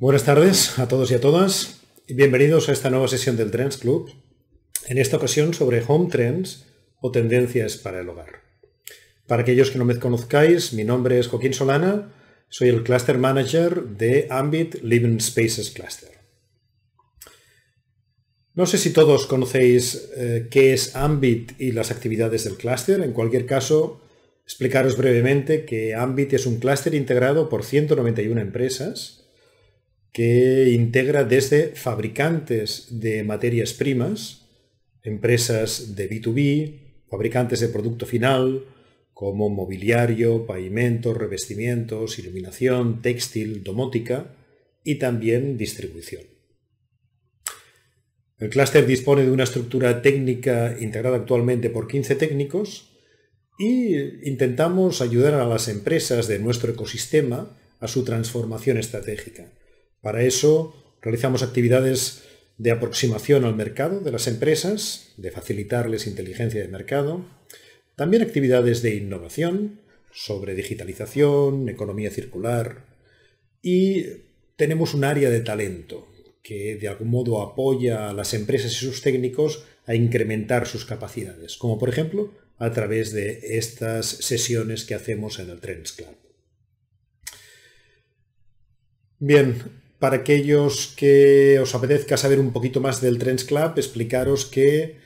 Buenas tardes a todos y a todas y bienvenidos a esta nueva sesión del Trends Club, en esta ocasión sobre Home Trends o tendencias para el hogar. Para aquellos que no me conozcáis, mi nombre es Joaquín Solana, soy el Cluster Manager de Ambit Living Spaces Cluster. No sé si todos conocéis eh, qué es Ambit y las actividades del clúster. En cualquier caso, explicaros brevemente que Ambit es un clúster integrado por 191 empresas que integra desde fabricantes de materias primas, empresas de B2B, fabricantes de producto final, como mobiliario, pavimentos, revestimientos, iluminación, textil, domótica y también distribución. El clúster dispone de una estructura técnica integrada actualmente por 15 técnicos y intentamos ayudar a las empresas de nuestro ecosistema a su transformación estratégica. Para eso realizamos actividades de aproximación al mercado de las empresas, de facilitarles inteligencia de mercado, también actividades de innovación sobre digitalización, economía circular y tenemos un área de talento que de algún modo apoya a las empresas y sus técnicos a incrementar sus capacidades, como por ejemplo a través de estas sesiones que hacemos en el Trends Club. Bien, para aquellos que os apetezca saber un poquito más del Trends Club, explicaros que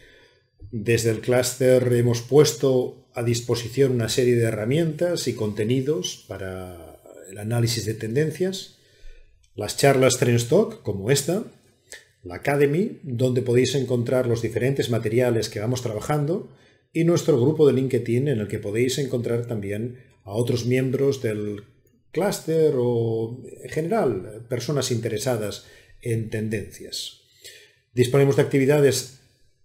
desde el clúster hemos puesto a disposición una serie de herramientas y contenidos para el análisis de tendencias las charlas Talk, como esta, la Academy, donde podéis encontrar los diferentes materiales que vamos trabajando, y nuestro grupo de LinkedIn en el que podéis encontrar también a otros miembros del clúster o en general personas interesadas en tendencias. Disponemos de actividades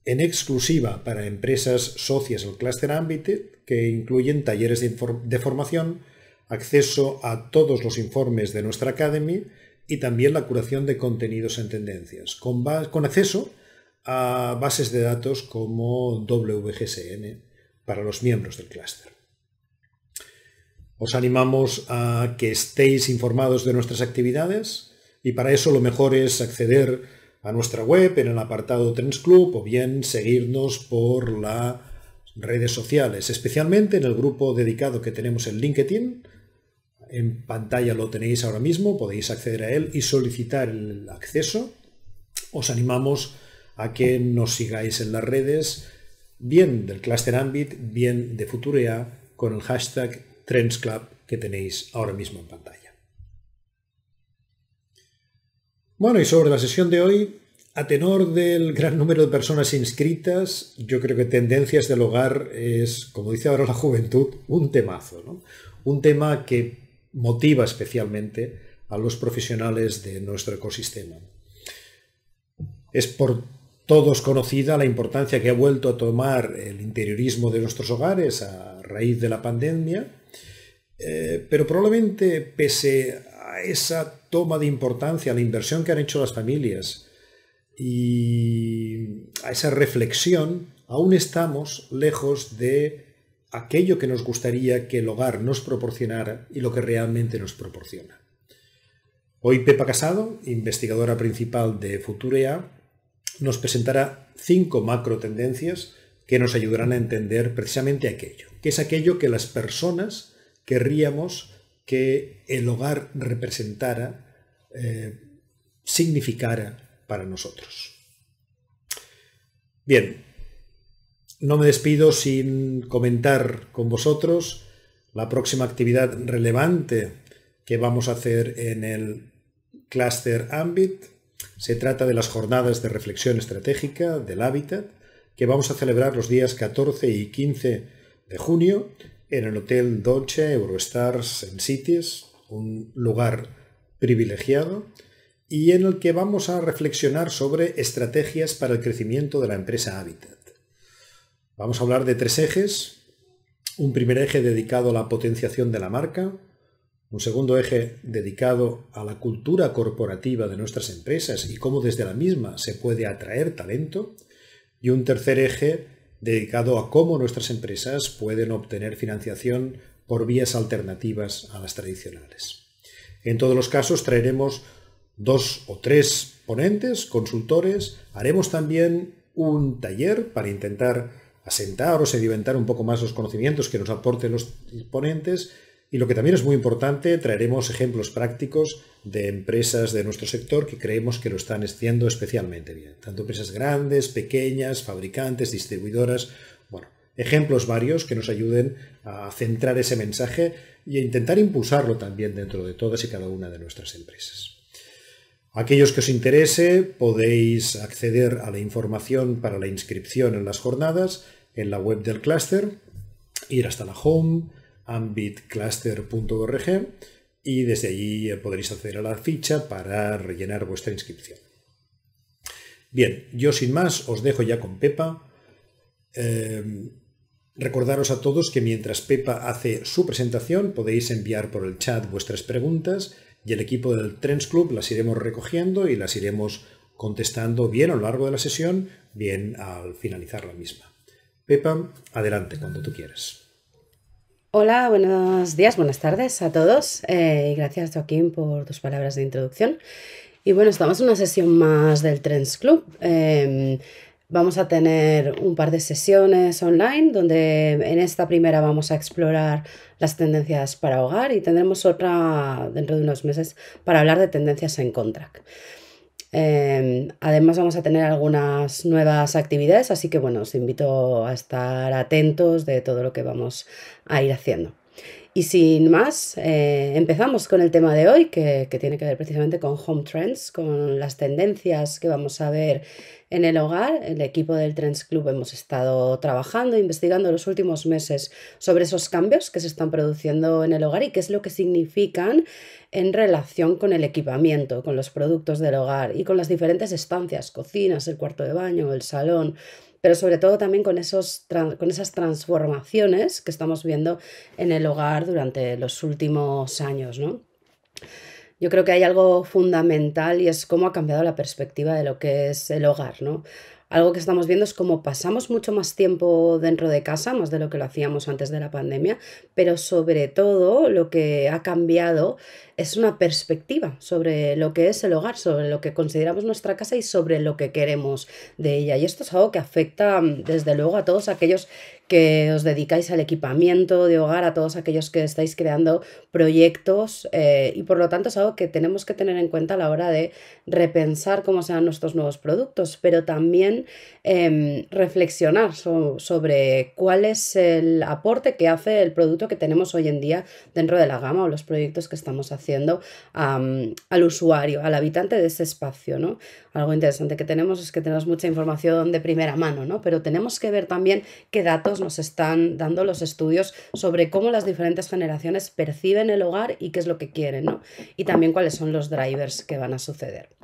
en exclusiva para empresas socias del clúster Ambit que incluyen talleres de, formación, acceso a todos los informes de nuestra Academy y también la curación de contenidos en tendencias, con, acceso a bases de datos como WGSN para los miembros del clúster. Os animamos a que estéis informados de nuestras actividades y para eso lo mejor es acceder a nuestra web en el apartado Trends Club o bien seguirnos por las redes sociales, especialmente en el grupo dedicado que tenemos en LinkedIn, en pantalla lo tenéis ahora mismo, podéis acceder a él y solicitar el acceso. Os animamos a que nos sigáis en las redes, bien del Cluster Ambit, bien de Futurea, con el hashtag TrendsClub que tenéis ahora mismo en pantalla. Bueno, y sobre la sesión de hoy, a tenor del gran número de personas inscritas, yo creo que tendencias del hogar es, como dice ahora la juventud, un temazo, ¿no? Un tema que motiva especialmente a los profesionales de nuestro ecosistema. Es por todos conocida la importancia que ha vuelto a tomar el interiorismo de nuestros hogares a raíz de la pandemia, eh, pero probablemente pese a esa toma de importancia, a la inversión que han hecho las familias y a esa reflexión, aún estamos lejos de aquello que nos gustaría que el hogar nos proporcionara y lo que realmente nos proporciona. Hoy Pepa Casado, investigadora principal de Futurea, nos presentará cinco macro tendencias que nos ayudarán a entender precisamente aquello, que es aquello que las personas querríamos que el hogar representara, eh, significara para nosotros. Bien, no me despido sin comentar con vosotros la próxima actividad relevante que vamos a hacer en el Cluster Ambit. Se trata de las jornadas de reflexión estratégica del hábitat que vamos a celebrar los días 14 y 15 de junio en el Hotel Dolce Eurostars en Cities, un lugar privilegiado, y en el que vamos a reflexionar sobre estrategias para el crecimiento de la empresa Habitat. Vamos a hablar de tres ejes. Un primer eje dedicado a la potenciación de la marca, un segundo eje dedicado a la cultura corporativa de nuestras empresas y cómo desde la misma se puede atraer talento, y un tercer eje dedicado a cómo nuestras empresas pueden obtener financiación por vías alternativas a las tradicionales. En todos los casos traeremos dos o tres ponentes, consultores. Haremos también un taller para intentar asentar o sedimentar un poco más los conocimientos que nos aporten los ponentes. Y lo que también es muy importante, traeremos ejemplos prácticos de empresas de nuestro sector que creemos que lo están haciendo especialmente bien. Tanto empresas grandes, pequeñas, fabricantes, distribuidoras. Bueno, ejemplos varios que nos ayuden a centrar ese mensaje y a intentar impulsarlo también dentro de todas y cada una de nuestras empresas. Aquellos que os interese podéis acceder a la información para la inscripción en las jornadas en la web del clúster, ir hasta la home, ambitcluster.org y desde allí podréis acceder a la ficha para rellenar vuestra inscripción. Bien, yo sin más os dejo ya con Pepa. Eh, recordaros a todos que mientras Pepa hace su presentación podéis enviar por el chat vuestras preguntas y el equipo del Trends Club las iremos recogiendo y las iremos contestando bien a lo largo de la sesión, bien al finalizar la misma. Pepa, adelante cuando tú quieras. Hola, buenos días, buenas tardes a todos. Eh, gracias Joaquín por tus palabras de introducción. Y bueno, estamos en una sesión más del Trends Club. Em, vamos a tener un par de sesiones online donde en esta primera vamos a explorar las tendencias para hogar y tendremos otra dentro de unos meses para hablar de tendencias en contract. Em, además vamos a tener algunas nuevas actividades, así que bueno, os invito a estar atentos de todo lo que vamos a ir haciendo. Y sin más, eh, empezamos con el tema de hoy, que, que, tiene que ver precisamente con Home Trends, con las tendencias que vamos a ver en el hogar, el equipo del Trends Club hemos estado trabajando, investigando los últimos meses sobre esos cambios que se están produciendo en el hogar y qué es lo que significan en relación con el equipamiento, con los productos del hogar y con las diferentes estancias, cocinas, el cuarto de baño, el salón, pero sobre todo también con, esos, con esas transformaciones que estamos viendo en el hogar durante los últimos años, ¿no? yo creo que hay algo fundamental y es cómo ha cambiado la perspectiva de lo que es el hogar, ¿no? Algo que estamos viendo es cómo pasamos mucho más tiempo dentro de casa, más de lo que lo hacíamos antes de la pandemia, pero sobre todo lo que ha cambiado es una perspectiva sobre lo que es el hogar, sobre lo que consideramos nuestra casa y sobre lo que queremos de ella. Y esto es algo que afecta desde luego a todos aquellos que os dedicáis al equipamiento de hogar, a todos aquellos que estáis creando proyectos eh, y por lo tanto es algo que tenemos que tener en cuenta a la hora de repensar cómo serán nuestros nuevos productos, pero también em, reflexionar sobre cuál es el aporte que hace el producto que tenemos hoy en día dentro de la gama o los proyectos que estamos haciendo al usuario, al habitante de ese espacio. ¿no? Algo interesante que tenemos es que tenemos mucha información de primera mano, ¿no? pero tenemos que ver también qué datos nos están dando los estudios sobre cómo las diferentes generaciones perciben el hogar y qué es lo que quieren, ¿no? Y también cuáles son los drivers que van a suceder.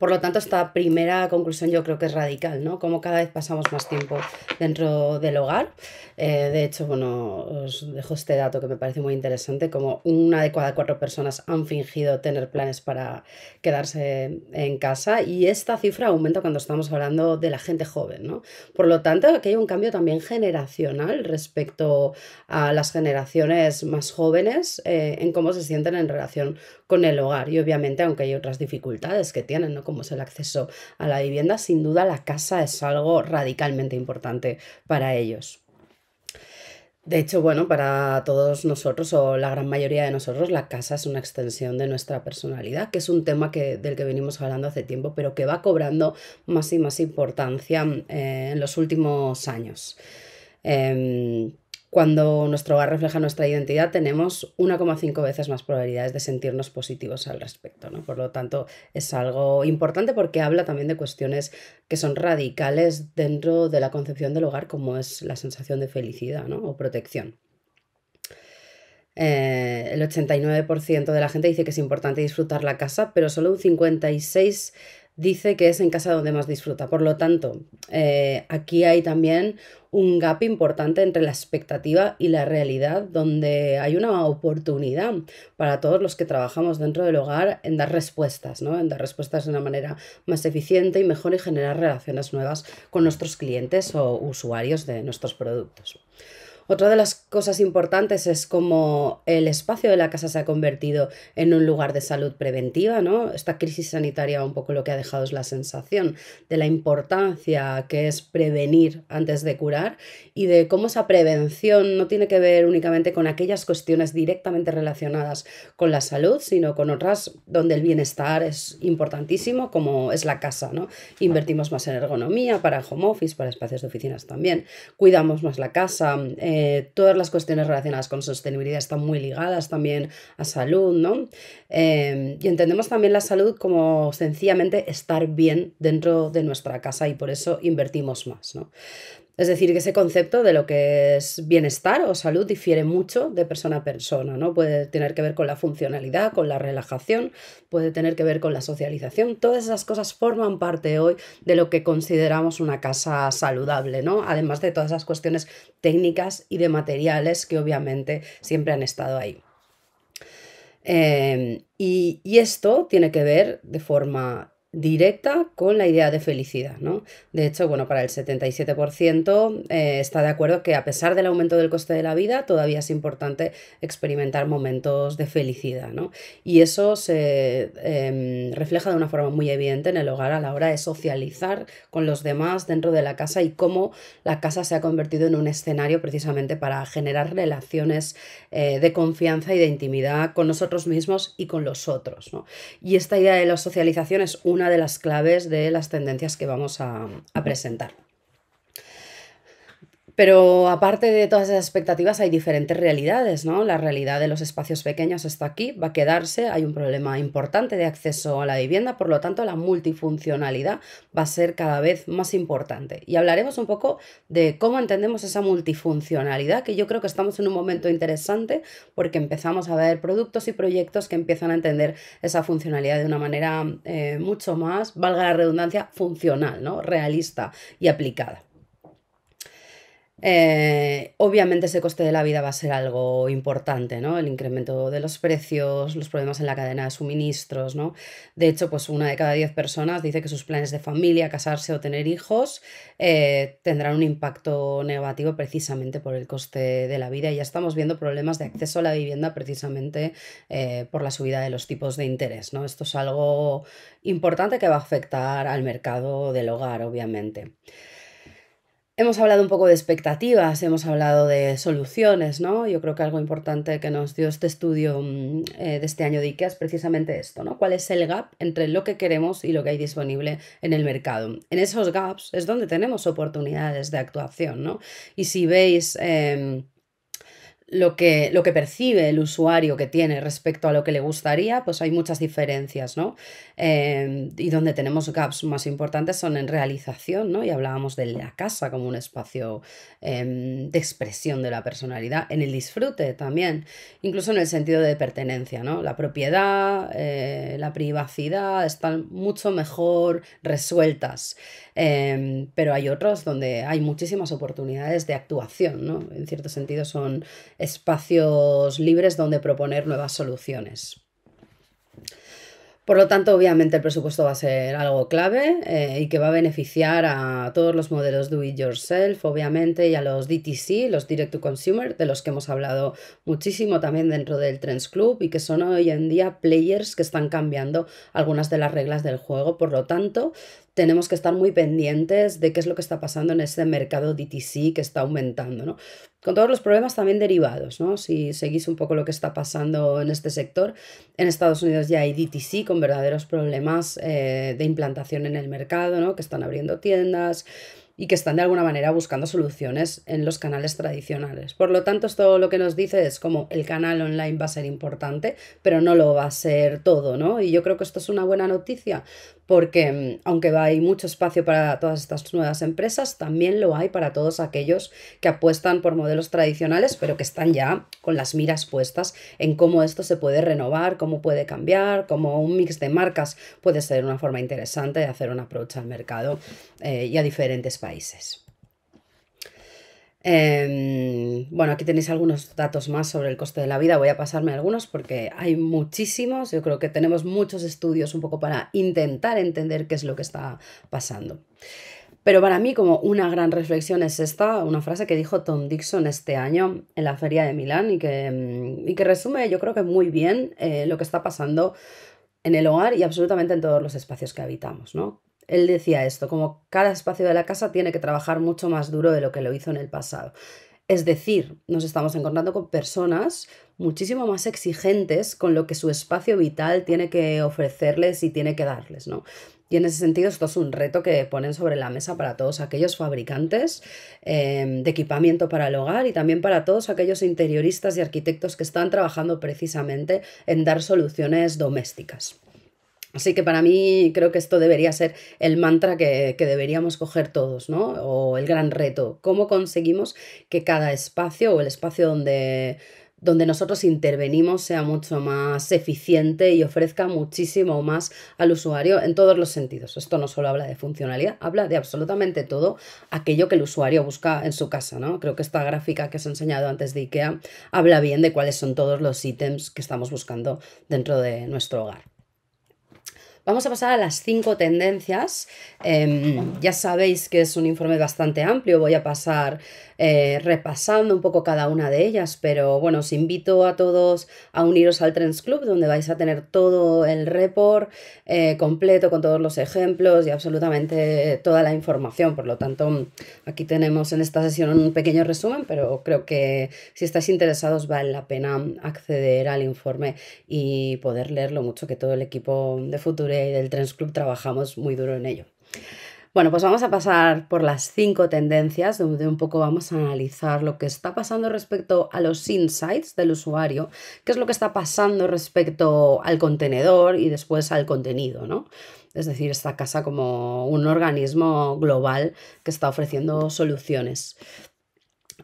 Por lo tanto, esta primera conclusión yo creo que es radical, ¿no? Como cada vez pasamos más tiempo dentro del hogar. Eh, de hecho, bueno, os dejo este dato que me parece muy interesante, como una de cada cuatro personas han fingido tener planes para quedarse en casa y esta cifra aumenta cuando estamos hablando de la gente joven, ¿no? Por lo tanto, aquí hay un cambio también generacional respecto a las generaciones más jóvenes eh, en cómo se sienten en relación con el hogar y obviamente, aunque hay otras dificultades que tienen, ¿no? como es el acceso a la vivienda, sin duda la casa es algo radicalmente importante para ellos. De hecho, bueno, para todos nosotros o la gran mayoría de nosotros, la casa es una extensión de nuestra personalidad, que es un tema que, del que venimos hablando hace tiempo, pero que va cobrando más y más importancia eh, en los últimos años. Em, cuando nuestro hogar refleja nuestra identidad, tenemos 1,5 veces más probabilidades de sentirnos positivos al respecto. ¿no? Por lo tanto, es algo importante porque habla también de cuestiones que son radicales dentro de la concepción del hogar, como es la sensación de felicidad ¿no? o protección. Eh, el 89% de la gente dice que es importante disfrutar la casa, pero solo un 56% dice que es en casa donde más disfruta. Por lo tanto, eh, aquí hay también un gap importante entre la expectativa y la realidad, donde hay una oportunidad para todos los que trabajamos dentro del hogar en dar respuestas, ¿no? en dar respuestas de una manera más eficiente y mejor y generar relaciones nuevas con nuestros clientes o usuarios de nuestros productos. Otra de las cosas importantes es como el espacio de la casa se ha convertido en un lugar de salud preventiva, ¿no? Esta crisis sanitaria un poco lo que ha dejado es la sensación de la importancia que es prevenir antes de curar y de cómo esa prevención no tiene que ver únicamente con aquellas cuestiones directamente relacionadas con la salud, sino con otras donde el bienestar es importantísimo, como es la casa, ¿no? Invertimos más en ergonomía para home office, para espacios de oficinas también, cuidamos más la casa, eh, todas las cuestiones relacionadas con sostenibilidad están muy ligadas también a salud, ¿no? Eh, y entendemos también la salud como sencillamente estar bien dentro de nuestra casa y por eso invertimos más, ¿no? Es decir, que ese concepto de lo que es bienestar o salud difiere mucho de persona a persona, ¿no? Puede tener que ver con la funcionalidad, con la relajación, puede tener que ver con la socialización. Todas esas cosas forman parte hoy de lo que consideramos una casa saludable, ¿no? Además de todas esas cuestiones técnicas y de materiales que obviamente siempre han estado ahí. Eh, y, y esto tiene que ver de forma directa con la idea de felicidad, ¿no? De hecho, bueno, para el 77% eh, está de acuerdo que a pesar del aumento del coste de la vida, todavía es importante experimentar momentos de felicidad, ¿no? Y eso se em, refleja de una forma muy evidente en el hogar a la hora de socializar con los demás dentro de la casa y cómo la casa se ha convertido en un escenario precisamente para generar relaciones eh, de confianza y de intimidad con nosotros mismos y con los otros, ¿no? Y esta idea de la socialización es una de las claves de las tendencias que vamos a, presentar. Pero aparte de todas esas expectativas hay diferentes realidades, ¿no? La realidad de los espacios pequeños está aquí, va a quedarse, hay un problema importante de acceso a la vivienda, por lo tanto la multifuncionalidad va a ser cada vez más importante. Y hablaremos un poco de cómo entendemos esa multifuncionalidad, que yo creo que estamos en un momento interesante porque empezamos a ver productos y proyectos que empiezan a entender esa funcionalidad de una manera eh, mucho más, valga la redundancia, funcional, ¿no? Realista y aplicada. Eh, obviamente ese coste de la vida va a ser algo importante, ¿no? El incremento de los precios, los problemas en la cadena de suministros, ¿no? De hecho, pues una de cada diez personas dice que sus planes de familia, casarse o tener hijos eh, tendrán un impacto negativo precisamente por el coste de la vida. Y ya estamos viendo problemas de acceso a la vivienda precisamente eh, por la subida de los tipos de interés, ¿no? Esto es algo importante que va a afectar al mercado del hogar, obviamente. Hemos hablado un poco de expectativas, hemos hablado de soluciones, ¿no? Yo creo que algo importante que nos dio este estudio mm, eh, de este año de IKEA es precisamente esto, ¿no? ¿Cuál es el gap entre lo que queremos y lo que hay disponible en el mercado? En esos gaps es donde tenemos oportunidades de actuación, ¿no? Y si veis... Em, lo que, lo que percibe el usuario que tiene respecto a lo que le gustaría, pues hay muchas diferencias, ¿no? Em, y donde tenemos gaps más importantes son en realización, ¿no? Y hablábamos de la casa como un espacio em, de expresión de la personalidad, en el disfrute también, incluso en el sentido de pertenencia, ¿no? La propiedad, eh, la privacidad están mucho mejor resueltas. Em, pero hay otros donde hay muchísimas oportunidades de actuación, ¿no? En cierto sentido son espacios libres donde proponer nuevas soluciones. Por lo tanto, obviamente el presupuesto va a ser algo clave eh, y que va a beneficiar a todos los modelos do it yourself, obviamente, y a los DTC, los Direct to Consumer, de los que hemos hablado muchísimo también dentro del Trends Club y que son hoy en día players que están cambiando algunas de las reglas del juego. Por lo tanto, tenemos que estar muy pendientes de qué es lo que está pasando en ese mercado DTC que está aumentando, ¿no? Con todos los problemas también derivados, ¿no? Si seguís un poco lo que está pasando en este sector, en Estados Unidos ya hay DTC con verdaderos problemas eh, de implantación en el mercado, ¿no? Que están abriendo tiendas, y que están de alguna manera buscando soluciones en los canales tradicionales. Por lo tanto, esto lo que nos dice es como el canal online va a ser importante, pero no lo va a ser todo, ¿no? Y yo creo que esto es una buena noticia porque mm, aunque hay mucho espacio para todas estas nuevas empresas, también lo hay para todos aquellos que apuestan por modelos tradicionales, pero que están ya con las miras puestas en cómo esto se puede renovar, cómo puede cambiar, cómo un mix de marcas puede ser una forma interesante de hacer un approach al mercado eh, y a diferentes países. Em, bueno, aquí tenéis algunos datos más sobre el coste de la vida. Voy a pasarme algunos porque hay muchísimos. Yo creo que tenemos muchos estudios un poco para intentar entender qué es lo que está pasando. Pero para mí como una gran reflexión es esta, una frase que dijo Tom Dixon este año en la feria de Milán y que, mm, y que resume yo creo que muy bien eh, lo que está pasando en el hogar y absolutamente en todos los espacios que habitamos, ¿no? Él decía esto, como cada espacio de la casa tiene que trabajar mucho más duro de lo que lo hizo en el pasado. Es decir, nos estamos encontrando con personas muchísimo más exigentes con lo que su espacio vital tiene que ofrecerles y tiene que darles, ¿no? Y en ese sentido, esto es un reto que ponen sobre la mesa para todos aquellos fabricantes em, de equipamiento para el hogar y también para todos aquellos interioristas y arquitectos que están trabajando precisamente en dar soluciones domésticas. Así que para mí creo que esto debería ser el mantra que, que, deberíamos coger todos, ¿no? O el gran reto. ¿Cómo conseguimos que cada espacio o el espacio donde donde nosotros intervenimos sea mucho más eficiente y ofrezca muchísimo más al usuario en todos los sentidos. Esto no solo habla de funcionalidad, habla de absolutamente todo aquello que el usuario busca en su casa. ¿no? Creo que esta gráfica que os he enseñado antes de IKEA habla bien de cuáles son todos los ítems que estamos buscando dentro de nuestro hogar. Vamos a pasar a las cinco tendencias. Em, ya sabéis que es un informe bastante amplio, voy a pasar eh, repasando un poco cada una de ellas, pero bueno, os invito a todos a uniros al Trends Club, donde vais a tener todo el report eh, completo con todos los ejemplos y absolutamente toda la información. Por lo tanto, aquí tenemos en esta sesión un pequeño resumen, pero creo que si estáis interesados vale la pena acceder al informe y poder leerlo mucho, que todo el equipo de Future y del Trends Club trabajamos muy duro en ello. Bueno, pues vamos a pasar por las cinco tendencias, donde un poco vamos a analizar lo que está pasando respecto a los insights del usuario, qué es lo que está pasando respecto al contenedor y después al contenido, ¿no? Es decir, esta casa como un organismo global que está ofreciendo soluciones.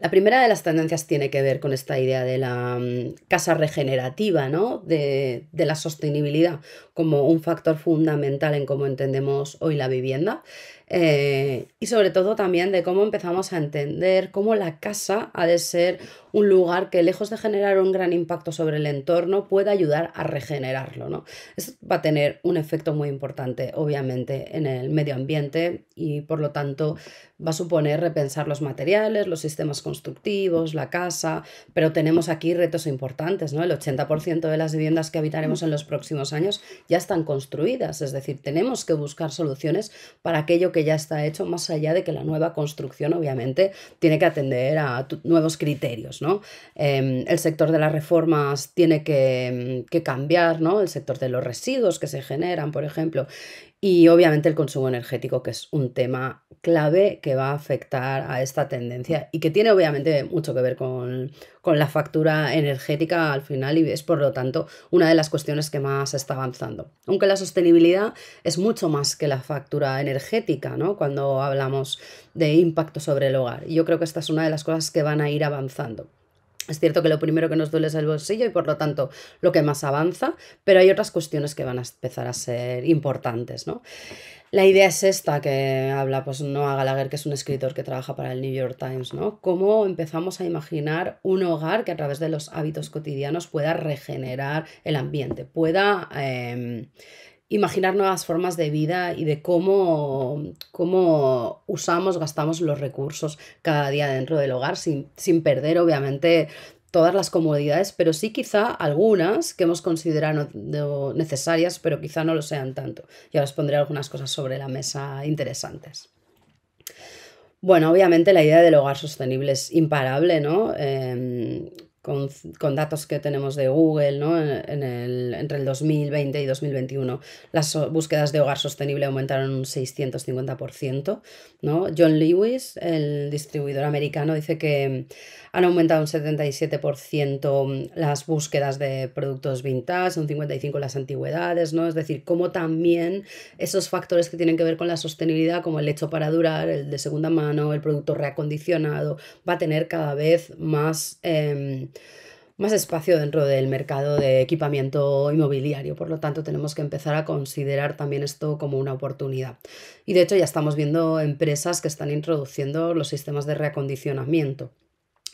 La primera de las tendencias tiene que ver con esta idea de la mm, casa regenerativa, ¿no? De, de, la sostenibilidad como un factor fundamental en cómo entendemos hoy la vivienda. Eh, y sobre todo también de cómo empezamos a entender cómo la casa ha de ser un lugar que lejos de generar un gran impacto sobre el entorno puede ayudar a regenerarlo. ¿no? Esto va a tener un efecto muy importante obviamente en el medio ambiente y por lo tanto va a suponer repensar los materiales, los sistemas constructivos, la casa, pero tenemos aquí retos importantes. ¿no? El 80% de las viviendas que habitaremos en los próximos años ya están construidas, es decir, tenemos que buscar soluciones para aquello que ya está hecho, más allá de que la nueva construcción obviamente tiene que atender a nuevos criterios. ¿no? Em, el sector de las reformas tiene que, que cambiar, ¿no? el sector de los residuos que se generan, por ejemplo, y obviamente el consumo energético, que es un tema clave que va a afectar a esta tendencia y que tiene obviamente mucho que ver con, con, la factura energética al final y es por lo tanto una de las cuestiones que más está avanzando. Aunque la sostenibilidad es mucho más que la factura energética, ¿no? Cuando hablamos de impacto sobre el hogar. Yo creo que esta es una de las cosas que van a ir avanzando. Es cierto que lo primero que nos duele es el bolsillo y por lo tanto lo que más avanza, pero hay otras cuestiones que van a empezar a ser importantes, ¿no? La idea es esta que habla pues Noah Gallagher, que es un escritor que trabaja para el New York Times, ¿no? Cómo empezamos a imaginar un hogar que a través de los hábitos cotidianos pueda regenerar el ambiente, pueda em, imaginar nuevas formas de vida y de cómo, cómo usamos, gastamos los recursos cada día dentro del hogar sin, sin perder obviamente todas las comodidades, pero sí quizá algunas que hemos considerado necesarias, pero quizá no lo sean tanto. Y ahora os pondré algunas cosas sobre la mesa interesantes. Bueno, obviamente la idea del hogar sostenible es imparable, ¿no? Em, con, datos que tenemos de Google, ¿no? En el, entre el 2020 y 2021, las búsquedas de hogar sostenible aumentaron un 650%. ¿no? John Lewis, el distribuidor americano, dice que han aumentado un 77% las búsquedas de productos vintage, un 55% las antigüedades, ¿no? Es decir, como también esos factores que tienen que ver con la sostenibilidad, como el hecho para durar, el de segunda mano, el producto reacondicionado, va a tener cada vez más... Em, más espacio dentro del mercado de equipamiento inmobiliario. Por lo tanto, tenemos que empezar a considerar también esto como una oportunidad. Y de hecho ya estamos viendo empresas que están introduciendo los sistemas de reacondicionamiento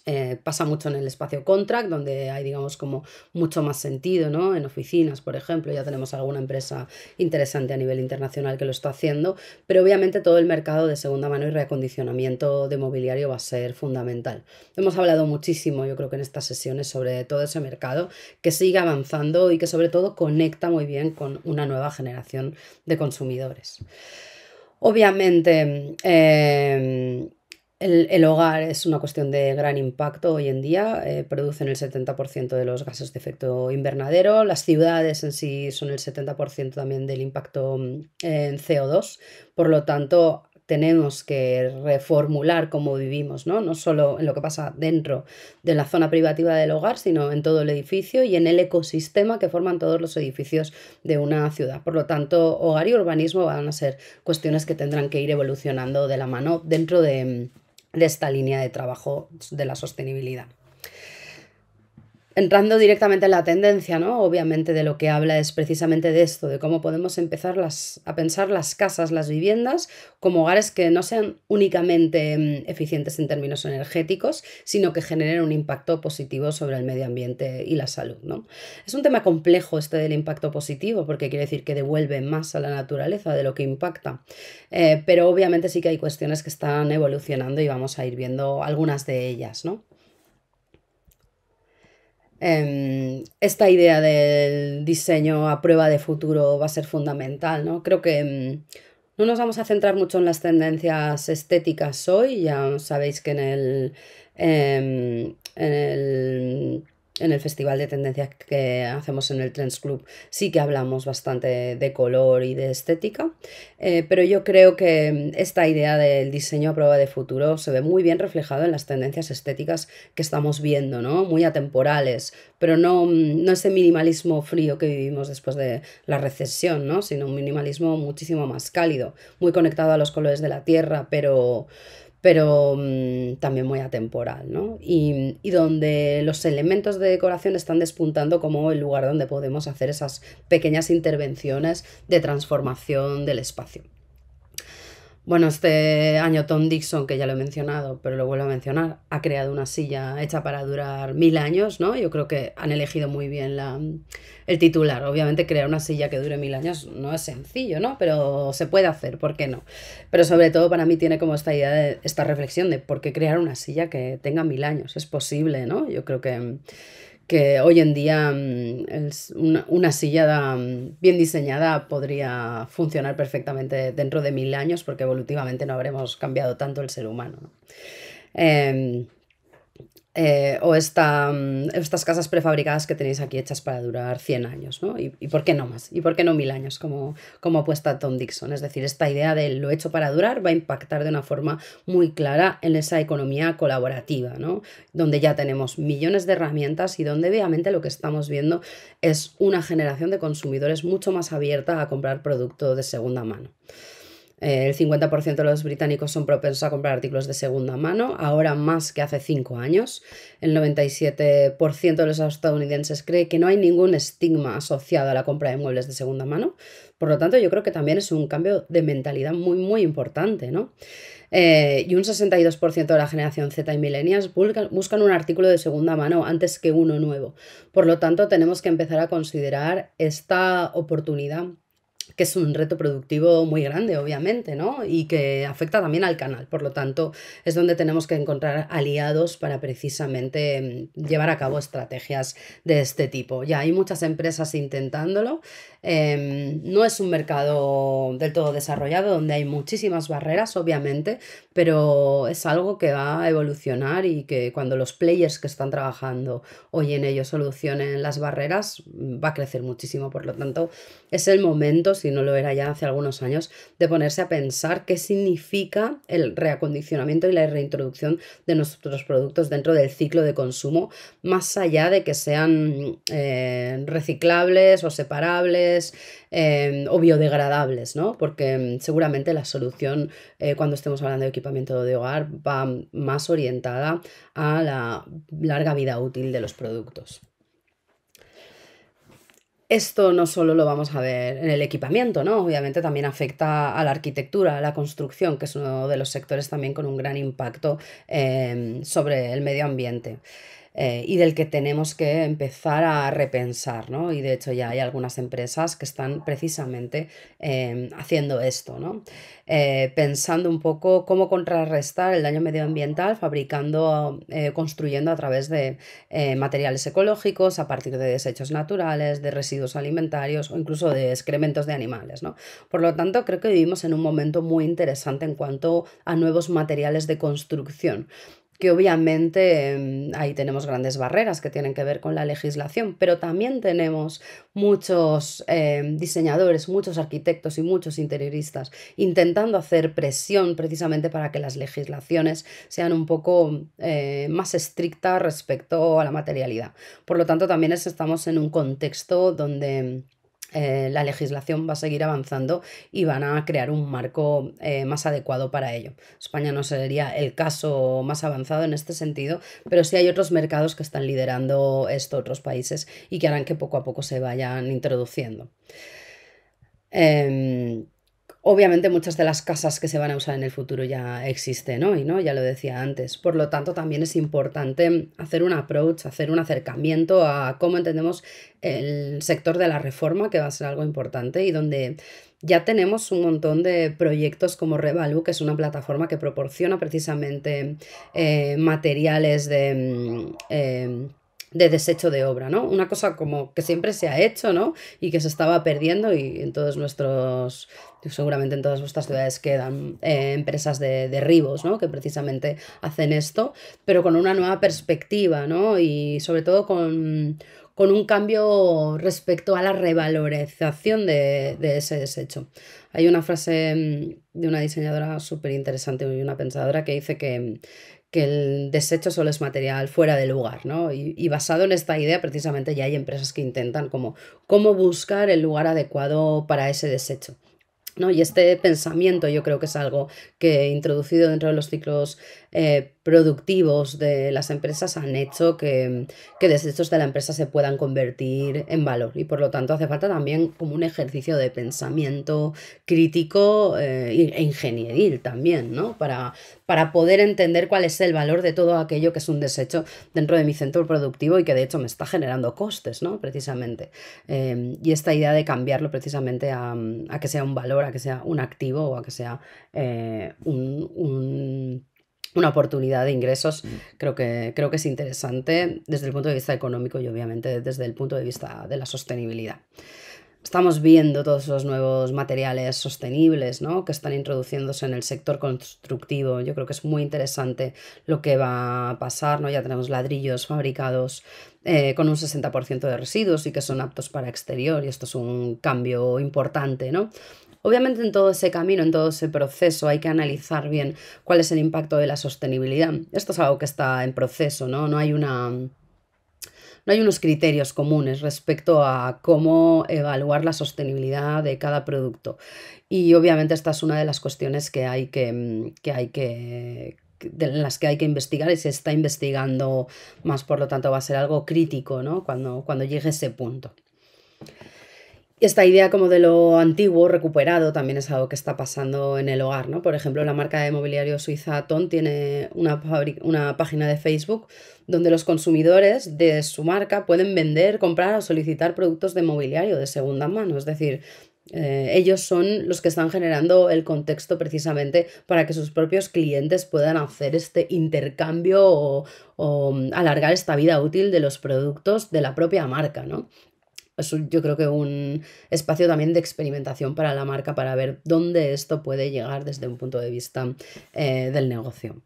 Eh, pasa mucho en el espacio contract, donde hay, digamos, como mucho más sentido, ¿no? En oficinas, por ejemplo, ya tenemos alguna empresa interesante a nivel internacional que lo está haciendo, pero obviamente todo el mercado de segunda mano y reacondicionamiento de mobiliario va a ser fundamental. Hemos hablado muchísimo, yo creo que en estas sesiones, sobre todo ese mercado que sigue avanzando y que sobre todo conecta muy bien con una nueva generación de consumidores. Obviamente, eh, el, hogar es una cuestión de gran impacto hoy en día, eh, producen el 70% de los gases de efecto invernadero, las ciudades en sí son el 70% también del impacto mm, en CO2, por lo tanto tenemos que reformular cómo vivimos, ¿no? no solo en lo que pasa dentro de la zona privativa del hogar, sino en todo el edificio y en el ecosistema que forman todos los edificios de una ciudad. Por lo tanto, hogar y urbanismo van a ser cuestiones que tendrán que ir evolucionando de la mano dentro de mm, de esta línea de trabajo de la sostenibilidad. Entrando directamente en la tendencia, ¿no? Obviamente de lo que habla es precisamente de esto, de cómo podemos empezar las, a pensar las casas, las viviendas, como hogares que no sean únicamente mm, eficientes en términos energéticos, sino que generen un impacto positivo sobre el medio ambiente y la salud, ¿no? Es un tema complejo este del impacto positivo, porque quiere decir que devuelve más a la naturaleza de lo que impacta. Eh, pero obviamente sí que hay cuestiones que están evolucionando y vamos a ir viendo algunas de ellas, ¿no? Em, esta idea del diseño a prueba de futuro va a ser fundamental, ¿no? Creo que em, no nos vamos a centrar mucho en las tendencias estéticas hoy, ya sabéis que en el, em, en el en el festival de tendencias que hacemos en el Trends Club sí que hablamos bastante de color y de estética, eh, pero yo creo que esta idea del diseño a prueba de futuro se ve muy bien reflejado en las tendencias estéticas que estamos viendo, ¿no? Muy atemporales, pero no, no ese minimalismo frío que vivimos después de la recesión, ¿no? Sino un minimalismo muchísimo más cálido, muy conectado a los colores de la tierra, pero pero mm, también muy atemporal, ¿no? Y, y, donde los elementos de decoración están despuntando como el lugar donde podemos hacer esas pequeñas intervenciones de transformación del espacio. Bueno, este año Tom Dixon, que ya lo he mencionado, pero lo vuelvo a mencionar, ha creado una silla hecha para durar mil años, ¿no? Yo creo que han elegido muy bien la, el titular. Obviamente crear una silla que dure mil años no es sencillo, ¿no? Pero se puede hacer, ¿por qué no? Pero sobre todo para mí tiene como esta idea de esta reflexión de por qué crear una silla que tenga mil años. Es posible, ¿no? Yo creo que que hoy en día mm, una, silla mm, bien diseñada podría funcionar perfectamente dentro de mil años porque evolutivamente no habremos cambiado tanto el ser humano. Em, eh, o mm, estas casas prefabricadas que tenéis aquí hechas para durar 100 años, ¿no? ¿Y, por qué no más? ¿Y por qué no mil años, como, como apuesta Tom Dixon? Es decir, esta idea de lo hecho para durar va a impactar de una forma muy clara en esa economía colaborativa, ¿no? Donde ya tenemos millones de herramientas y donde obviamente lo que estamos viendo es una generación de consumidores mucho más abierta a comprar productos de segunda mano. Eh, el 50% de los británicos son propensos a comprar artículos de segunda mano, ahora más que hace 5 años. El 97% de los estadounidenses cree que no hay ningún estigma asociado a la compra de muebles de segunda mano. Por lo tanto, yo creo que también es un cambio de mentalidad muy, muy importante, ¿no? Eh, y un 62% de la generación Z y millennials buscan un artículo de segunda mano antes que uno nuevo. Por lo tanto, tenemos que empezar a considerar esta oportunidad que es un reto productivo muy grande, obviamente, ¿no? Y que afecta también al canal. Por lo tanto, es donde tenemos que encontrar aliados para precisamente mm, llevar a cabo estrategias de este tipo. Ya hay muchas empresas intentándolo. Em, no es un mercado del todo desarrollado, donde hay muchísimas barreras, obviamente, pero es algo que va a evolucionar y que cuando los players que están trabajando hoy en ello solucionen las barreras, va a crecer muchísimo. Por lo tanto, es el momento si no lo era ya hace algunos años, de ponerse a pensar qué significa el reacondicionamiento y la reintroducción de nuestros productos dentro del ciclo de consumo, más allá de que sean eh, reciclables o separables eh, o biodegradables, ¿no? Porque mm, seguramente la solución eh, cuando estemos hablando de equipamiento de hogar va más orientada a la larga vida útil de los productos. esto no solo lo vamos a ver en el equipamiento, ¿no? Obviamente también afecta a la arquitectura, a la construcción, que es uno de los sectores también con un gran impacto eh, sobre el medio ambiente. Eh, y del que tenemos que empezar a repensar, ¿no? Y de hecho ya hay algunas empresas que están precisamente em, haciendo esto, ¿no? Eh, pensando un poco cómo contrarrestar el daño medioambiental fabricando, eh, construyendo a través de materiales ecológicos, a partir de desechos naturales, de residuos alimentarios o incluso de excrementos de animales, ¿no? Por lo tanto, creo que vivimos en un momento muy interesante en cuanto a nuevos materiales de construcción que obviamente em, ahí tenemos grandes barreras que tienen que ver con la legislación, pero también tenemos muchos em, diseñadores, muchos arquitectos y muchos interioristas intentando hacer presión precisamente para que las legislaciones sean un poco eh, más estrictas respecto a la materialidad. Por lo tanto, también estamos en un contexto donde eh, la legislación va a seguir avanzando y van a crear un marco eh, más adecuado para ello. España no sería el caso más avanzado en este sentido, pero sí hay otros mercados que están liderando esto, otros países, y que harán que poco a poco se vayan introduciendo. Em, Obviamente muchas de las casas que se van a usar en el futuro ya existen hoy, ¿no? Ya lo decía antes. Por lo tanto, también es importante hacer un approach, hacer un acercamiento a cómo entendemos el sector de la reforma, que va a ser algo importante y donde ya tenemos un montón de proyectos como Revalu, que es una plataforma que proporciona precisamente eh, materiales de... Mm, eh, de desecho de obra, ¿no? Una cosa como que siempre se ha hecho, ¿no? Y que se estaba perdiendo y en todos nuestros, seguramente en todas vuestras ciudades quedan eh, empresas de derribos, ¿no? Que precisamente hacen esto, pero con una nueva perspectiva, ¿no? Y sobre todo con, un cambio respecto a la revalorización de, de ese desecho. Hay una frase mm, de una diseñadora súper interesante y una pensadora que dice que que el desecho solo es material fuera de lugar, ¿no? Y, basado en esta idea, precisamente ya hay empresas que intentan como cómo buscar el lugar adecuado para ese desecho. ¿no? Y este pensamiento yo creo que es algo que introducido dentro de los ciclos eh, productivos de las empresas han hecho que, que, desechos de la empresa se puedan convertir en valor y por lo tanto hace falta también como un ejercicio de pensamiento crítico eh, e ingenieril también, ¿no? Para, para poder entender cuál es el valor de todo aquello que es un desecho dentro de mi centro productivo y que de hecho me está generando costes, ¿no? Precisamente. Eh, y esta idea de cambiarlo precisamente a, a, que sea un valor, a que sea un activo o a que sea un una oportunidad de ingresos, mm. creo que, creo que es interesante desde el punto de vista económico y obviamente desde el punto de vista de la sostenibilidad. Estamos viendo todos los nuevos materiales sostenibles ¿no? que están introduciéndose en el sector constructivo. Yo creo que es muy interesante lo que va a pasar. ¿no? Ya tenemos ladrillos fabricados eh, con un 60% de residuos y que son aptos para exterior y esto es un cambio importante. ¿no? Obviamente en todo ese camino, en todo ese proceso, hay que analizar bien cuál es el impacto de la sostenibilidad. Esto es algo que está en proceso, ¿no? No hay una no hay unos criterios comunes respecto a cómo evaluar la sostenibilidad de cada producto. Y obviamente esta es una de las cuestiones que hay que, que hay que las que hay que investigar y se está investigando más, por lo tanto va a ser algo crítico ¿no? cuando, cuando llegue ese punto esta idea como de lo antiguo recuperado también es algo que está pasando en el hogar, ¿no? Por ejemplo, la marca de mobiliario suiza Ton tiene una, una página de Facebook donde los consumidores de su marca pueden vender, comprar o solicitar productos de mobiliario de segunda mano. Es decir, eh, ellos son los que están generando el contexto precisamente para que sus propios clientes puedan hacer este intercambio o, o alargar esta vida útil de los productos de la propia marca, ¿no? Es yo creo que un espacio también de experimentación para la marca para ver dónde esto puede llegar desde un punto de vista eh, del negocio.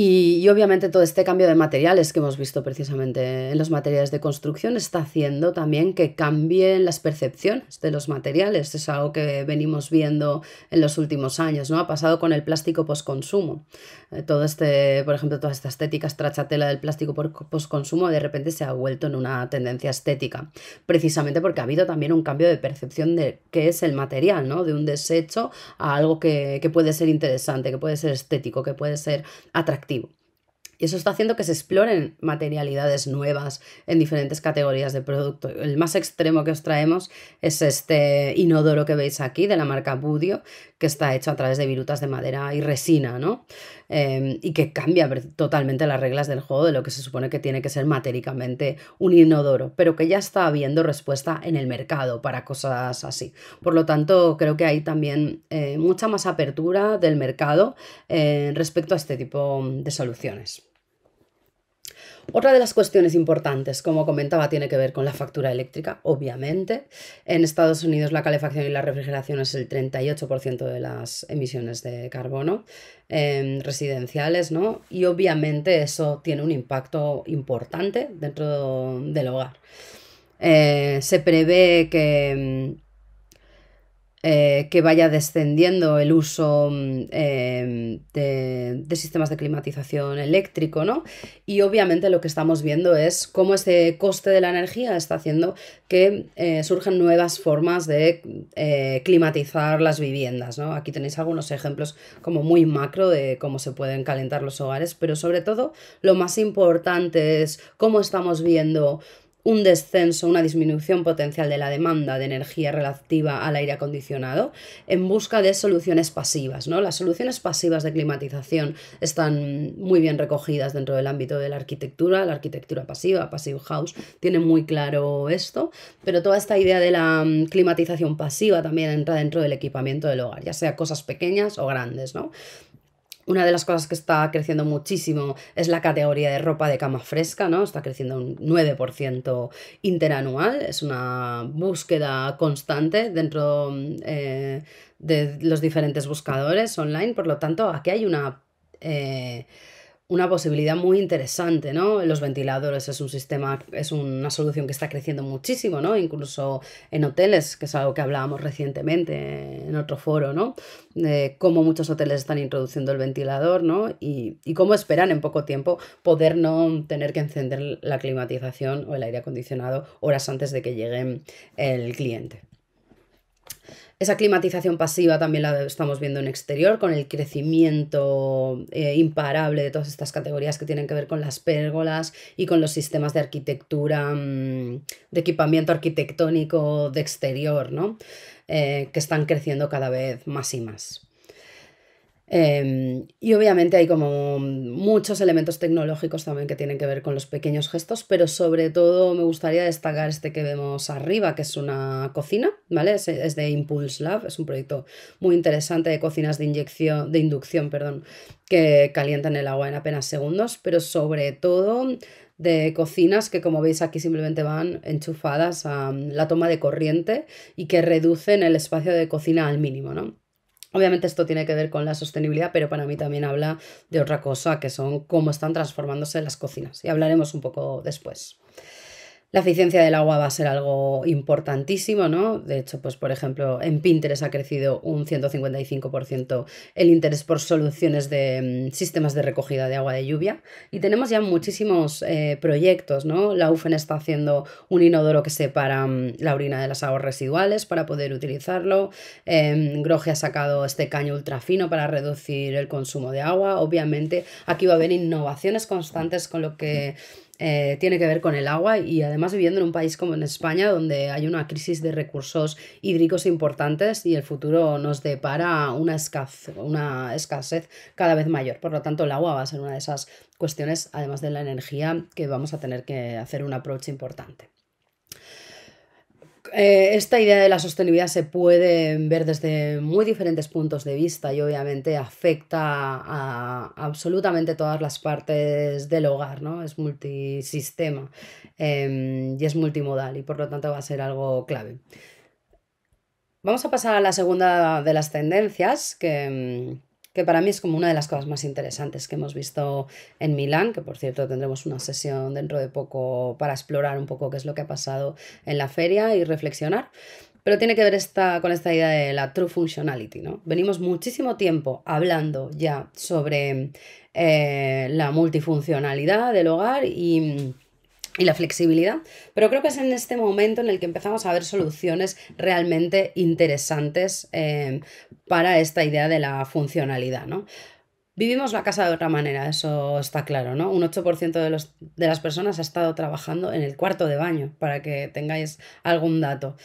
Y, obviamente todo este cambio de materiales que hemos visto precisamente en los materiales de construcción está haciendo también que cambien las percepciones de los materiales. Es algo que venimos viendo en los últimos años, ¿no? Ha pasado con el plástico postconsumo. Eh, todo este, por ejemplo, toda esta estética stracciatella del plástico postconsumo de repente se ha vuelto en una tendencia estética, precisamente porque ha habido también un cambio de percepción de qué es el material, ¿no? De un desecho a algo que, que puede ser interesante, que puede ser estético, que puede ser atractivo Y eso está haciendo que se exploren materialidades nuevas en diferentes categorías de producto. El más extremo que os traemos es este inodoro que veis aquí de la marca Budio, que está hecho a través de virutas de madera y resina, ¿no? Em, y que cambia totalmente las reglas del juego de lo que se supone que tiene que ser matéricamente un inodoro, pero que ya está habiendo respuesta en el mercado para cosas así. Por lo tanto, creo que hay también eh, mucha más apertura del mercado eh, respecto a este tipo de soluciones. Otra de las cuestiones importantes, como comentaba, tiene que ver con la factura eléctrica, obviamente. En Estados Unidos la calefacción y la refrigeración es el 38% de las emisiones de carbono em, residenciales, ¿no? Y obviamente eso tiene un impacto importante dentro del hogar. Eh, se prevé que em, eh, que vaya descendiendo el uso mm, em, de, sistemas de climatización eléctrico, ¿no? Y obviamente lo que estamos viendo es cómo ese coste de la energía está haciendo que eh, surjan nuevas formas de eh, climatizar las viviendas, ¿no? Aquí tenéis algunos ejemplos como muy macro de cómo se pueden calentar los hogares, pero sobre todo lo más importante es cómo estamos viendo un descenso, una disminución potencial de la demanda de energía relativa al aire acondicionado en busca de soluciones pasivas. ¿no? Las soluciones pasivas de climatización están muy bien recogidas dentro del ámbito de la arquitectura, la arquitectura pasiva, Passive House, tiene muy claro esto, pero toda esta idea de la mm, climatización pasiva también entra dentro del equipamiento del hogar, ya sea cosas pequeñas o grandes. ¿no? Una de las cosas que está creciendo muchísimo es la categoría de ropa de cama fresca, ¿no? Está creciendo un 9% interanual. Es una búsqueda constante dentro eh, de los diferentes buscadores online. Por lo tanto, aquí hay una... Eh, una posibilidad muy interesante, ¿no? Los ventiladores es un sistema, es una solución que está creciendo muchísimo, ¿no? Incluso en hoteles, que es algo que hablábamos recientemente en otro foro, ¿no? De cómo muchos hoteles están introduciendo el ventilador, ¿no? Y, y cómo esperan en poco tiempo poder no tener que encender la climatización o el aire acondicionado horas antes de que llegue el cliente. Esa climatización pasiva también la estamos viendo en exterior, con el crecimiento eh, imparable de todas estas categorías que tienen que ver con las pérgolas y con los sistemas de arquitectura, mm, de equipamiento arquitectónico de exterior, ¿no? Eh, que están creciendo cada vez más y más. Em, y obviamente hay como muchos elementos tecnológicos también que tienen que ver con los pequeños gestos, pero sobre todo me gustaría destacar este que vemos arriba, que es una cocina, ¿vale? Es, de Impulse Lab, es un proyecto muy interesante de cocinas de inyección, de inducción, perdón, que calientan el agua en apenas segundos, pero sobre todo de cocinas que como veis aquí simplemente van enchufadas a la toma de corriente y que reducen el espacio de cocina al mínimo, ¿no? Obviamente esto tiene que ver con la sostenibilidad, pero para mí también habla de otra cosa, que son cómo están transformándose las cocinas. Y hablaremos un poco después. La eficiencia del agua va a ser algo importantísimo, ¿no? De hecho, pues por ejemplo, en Pinterest ha crecido un 155% el interés por soluciones de mm, sistemas de recogida de agua de lluvia y tenemos ya muchísimos eh, proyectos, ¿no? La UFEN está haciendo un inodoro que separa mm, la orina de las aguas residuales para poder utilizarlo. Eh, Groge ha sacado este caño ultra fino para reducir el consumo de agua. Obviamente, aquí va a haber innovaciones constantes con lo que eh, tiene que ver con el agua y además viviendo en un país como en España donde hay una crisis de recursos hídricos importantes y el futuro nos depara una, escasez, una escasez cada vez mayor. Por lo tanto, el agua va a ser una de esas cuestiones, además de la energía, que vamos a tener que hacer un approach importante. Eh, esta idea de la sostenibilidad se puede ver desde muy diferentes puntos de vista y obviamente afecta a absolutamente todas las partes del hogar, ¿no? Es multisistema em, y es multimodal y por lo tanto va a ser algo clave. Vamos a pasar a la segunda de las tendencias que em, que para mí es como una de las cosas más interesantes que hemos visto en Milán, que por cierto tendremos una sesión dentro de poco para explorar un poco qué es lo que ha pasado en la feria y reflexionar. Pero tiene que ver esta, con esta idea de la true functionality. ¿no? Venimos muchísimo tiempo hablando ya sobre eh, la multifuncionalidad del hogar y y la flexibilidad, pero creo que es en este momento en el que empezamos a ver soluciones realmente interesantes eh, para esta idea de la funcionalidad. ¿no? Vivimos la casa de otra manera, eso está claro, ¿no? Un 8% de, los, de las personas ha estado trabajando en el cuarto de baño, para que tengáis algún dato.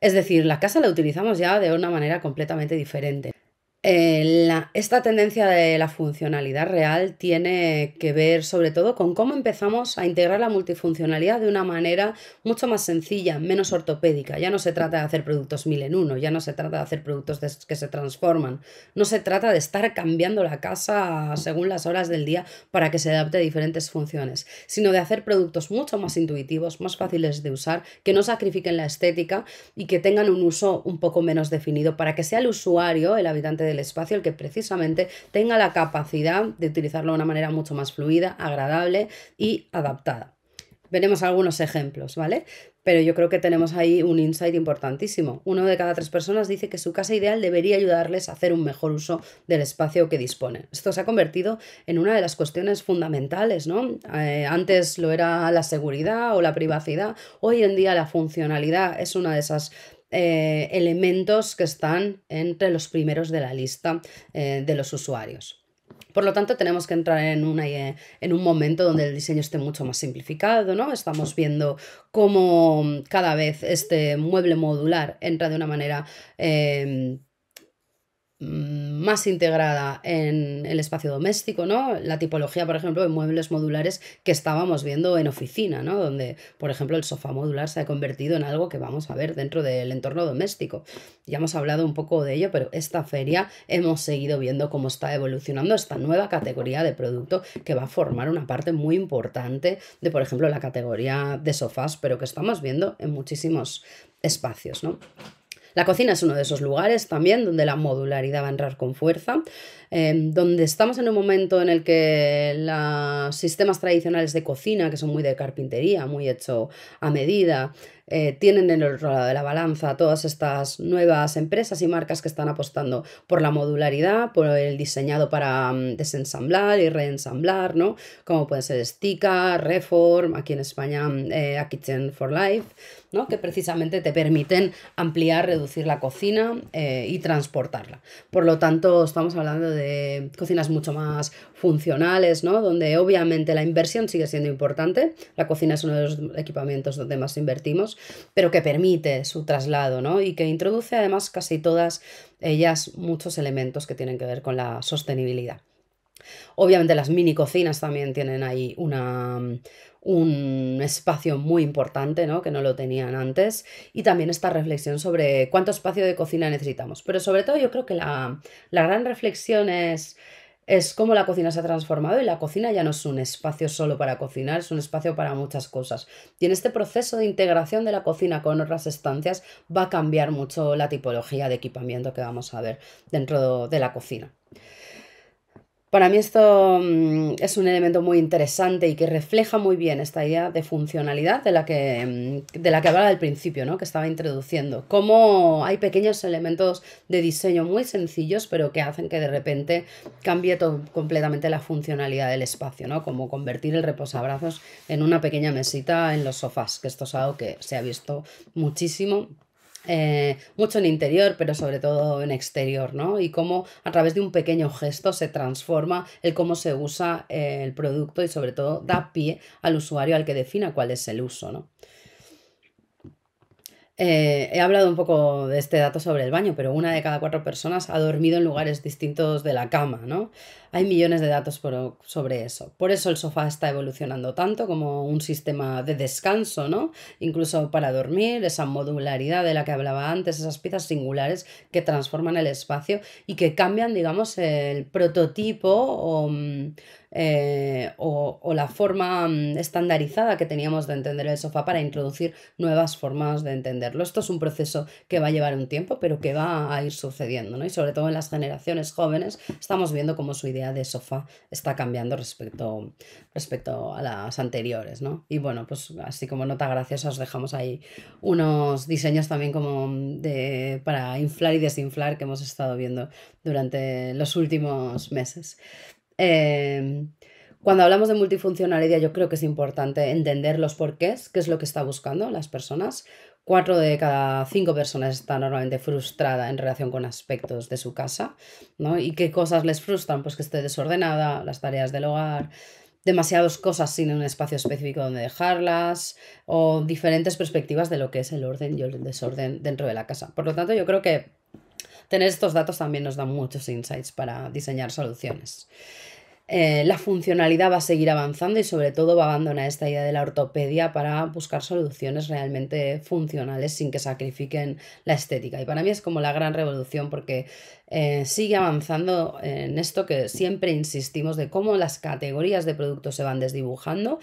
Es decir, la casa la utilizamos ya de una manera completamente diferente. Eh, esta tendencia de la funcionalidad real tiene que ver sobre todo con cómo empezamos a integrar la multifuncionalidad de una manera mucho más sencilla, menos ortopédica. Ya no se trata de hacer productos mil en uno, ya no se trata de hacer productos que se transforman, no se trata de estar cambiando la casa según las horas del día para que se adapte a diferentes funciones, sino de hacer productos mucho más intuitivos, más fáciles de usar, que no sacrifiquen la estética y que tengan un uso un poco menos definido para que sea el usuario, el habitante de el espacio el que precisamente tenga la capacidad de utilizarlo de una manera mucho más fluida, agradable y adaptada. Veremos algunos ejemplos, ¿vale? Pero yo creo que tenemos ahí un insight importantísimo. Uno de cada tres personas dice que su casa ideal debería ayudarles a hacer un mejor uso del espacio que dispone. Esto se ha convertido en una de las cuestiones fundamentales, ¿no? Eh, antes lo era la seguridad o la privacidad. Hoy en día la funcionalidad es una de esas eh, elementos que están entre los primeros de la lista eh, de los usuarios. Por lo tanto, tenemos que entrar en, eh, en un momento donde el diseño esté mucho más simplificado, ¿no? Estamos viendo cómo cada vez este mueble modular entra de una manera más integrada en el espacio doméstico, ¿no? La tipología, por ejemplo, de muebles modulares que estábamos viendo en oficina, ¿no? Donde, por ejemplo, el sofá modular se ha convertido en algo que vamos a ver dentro del entorno doméstico. Ya hemos hablado un poco de ello, pero esta feria hemos seguido viendo cómo está evolucionando esta nueva categoría de producto que va a formar una parte muy importante de, por ejemplo, la categoría de sofás, pero que estamos viendo en muchísimos espacios, ¿no? La cocina es uno de esos lugares también donde la modularidad va a entrar con fuerza, em, donde estamos en un momento en el que los sistemas tradicionales de cocina, que son muy de carpintería, muy hecho a medida, eh, tienen en el otro lado de la balanza todas estas nuevas empresas y marcas que están apostando por la modularidad, por el diseñado para mm, desensamblar y reensamblar, ¿no? Como puede ser Stika, Reform, aquí en España mm, eh, A Kitchen for Life, ¿no? Que precisamente te permiten ampliar, reducir la cocina eh, y transportarla. Por lo tanto, estamos hablando de cocinas mucho más funcionales, ¿no? Donde obviamente la inversión sigue siendo importante. La cocina es uno de los equipamientos donde más invertimos, pero que permite su traslado, ¿no? Y que introduce además casi todas ellas muchos elementos que tienen que ver con la sostenibilidad. Obviamente las mini cocinas también tienen ahí una, un espacio muy importante, ¿no? Que no lo tenían antes. Y también esta reflexión sobre cuánto espacio de cocina necesitamos. Pero sobre todo yo creo que la, la gran reflexión es es cómo la cocina se ha transformado y la cocina ya no es un espacio solo para cocinar, es un espacio para muchas cosas. Y en este proceso de integración de la cocina con otras estancias va a cambiar mucho la tipología de equipamiento que vamos a ver dentro de la cocina. Para mí esto mm, es un elemento muy interesante y que refleja muy bien esta idea de funcionalidad de la que, mm, de la que hablaba al principio, ¿no? que estaba introduciendo. Cómo hay pequeños elementos de diseño muy sencillos, pero que hacen que de repente cambie completamente la funcionalidad del espacio, ¿no? como convertir el reposabrazos en una pequeña mesita en los sofás, que esto es algo que se ha visto muchísimo eh, mucho en interior, pero sobre todo en exterior, ¿no? Y cómo a través de un pequeño gesto se transforma el cómo se usa eh, el producto y sobre todo da pie al usuario al que defina cuál es el uso, ¿no? Eh, he hablado un poco de este dato sobre el baño, pero una de cada cuatro personas ha dormido en lugares distintos de la cama, ¿no? Hay millones de datos sobre eso. Por eso el sofá está evolucionando tanto como un sistema de descanso, ¿no? Incluso para dormir, esa modularidad de la que hablaba antes, esas piezas singulares que transforman el espacio y que cambian, digamos, el prototipo o mm, eh, o, la forma mm, estandarizada que teníamos de entender el sofá para introducir nuevas formas de entenderlo. Esto es un proceso que va a llevar un tiempo, pero que va a ir sucediendo, ¿no? Y sobre todo en las generaciones jóvenes estamos viendo cómo su idea de sofá está cambiando respecto, respecto a las anteriores, ¿no? Y bueno, pues así como nota graciosa os dejamos ahí unos diseños también como de, para inflar y desinflar que hemos estado viendo durante los últimos meses. Em, Cuando hablamos de multifuncionalidad, yo creo que es importante entender los porqués, qué es lo que está buscando las personas. Cuatro de cada cinco personas están normalmente frustradas en relación con aspectos de su casa, ¿no? ¿Y qué cosas les frustran? Pues que esté desordenada, las tareas del hogar, demasiadas cosas sin un espacio específico donde dejarlas o diferentes perspectivas de lo que es el orden y el desorden dentro de la casa. Por lo tanto, yo creo que tener estos datos también nos da muchos insights para diseñar soluciones. Eh, la funcionalidad va a seguir avanzando y sobre todo va a abandonar esta idea de la ortopedia para buscar soluciones realmente funcionales sin que sacrifiquen la estética. Y para mí es como la gran revolución porque eh, sigue avanzando en esto que siempre insistimos de cómo las categorías de productos se van desdibujando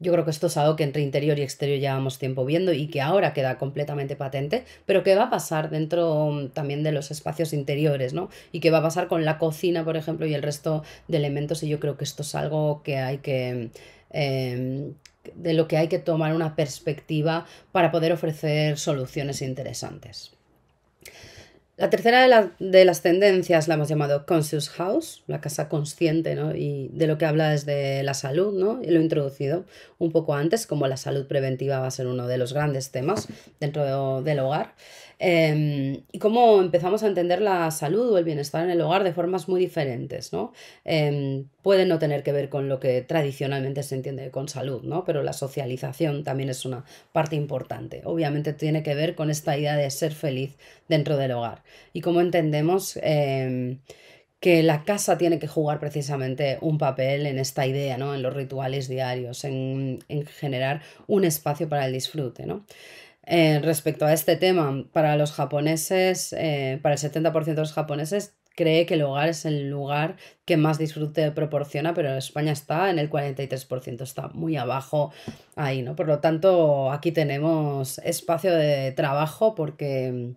yo creo que esto es algo que entre interior y exterior llevamos tiempo viendo y que ahora queda completamente patente, pero que va a pasar dentro mm, también de los espacios interiores, ¿no? Y que va a pasar con la cocina, por ejemplo, y el resto de elementos. Y yo creo que esto es algo que hay que... Em, de lo que hay que tomar una perspectiva para poder ofrecer soluciones interesantes. La tercera de, las tendencias la hemos llamado Conscious House, la casa consciente, ¿no? Y de lo que habla es de la salud, ¿no? Y lo he introducido un poco antes, como la salud preventiva va a ser uno de los grandes temas dentro del hogar. Em, y cómo empezamos a entender la salud o el bienestar en el hogar de formas muy diferentes, ¿no? Em, puede no tener que ver con lo que tradicionalmente se entiende con salud, ¿no? Pero la socialización también es una parte importante. Obviamente tiene que ver con esta idea de ser feliz dentro del hogar. Y cómo entendemos em, que la casa tiene que jugar precisamente un papel en esta idea, ¿no? En los rituales diarios, en, en generar un espacio para el disfrute, ¿no? Eh, respecto a este tema, para los japoneses, eh, para el 70% de los japoneses, cree que el hogar es el lugar que más disfrute proporciona, pero España está en el 43%, está muy abajo ahí, ¿no? Por lo tanto, aquí tenemos espacio de trabajo porque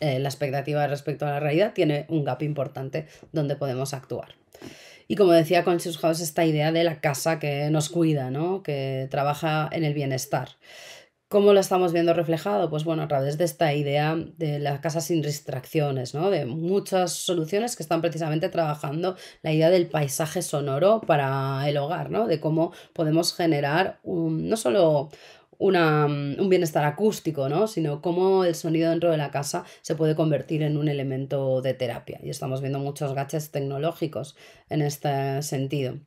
eh, la expectativa respecto a la realidad tiene un gap importante donde podemos actuar. Y como decía Conscious House, esta idea de la casa que nos cuida, ¿no? que trabaja en el bienestar. ¿Cómo lo estamos viendo reflejado? Pues bueno, a través de esta idea de la casa sin distracciones, ¿no? De muchas soluciones que están precisamente trabajando la idea del paisaje sonoro para el hogar, ¿no? De cómo podemos generar un, no solo Mm, un bienestar acústico, ¿no? sino cómo el sonido dentro de la casa se puede convertir en un elemento de terapia. Y estamos viendo muchos gadgets tecnológicos en este sentido.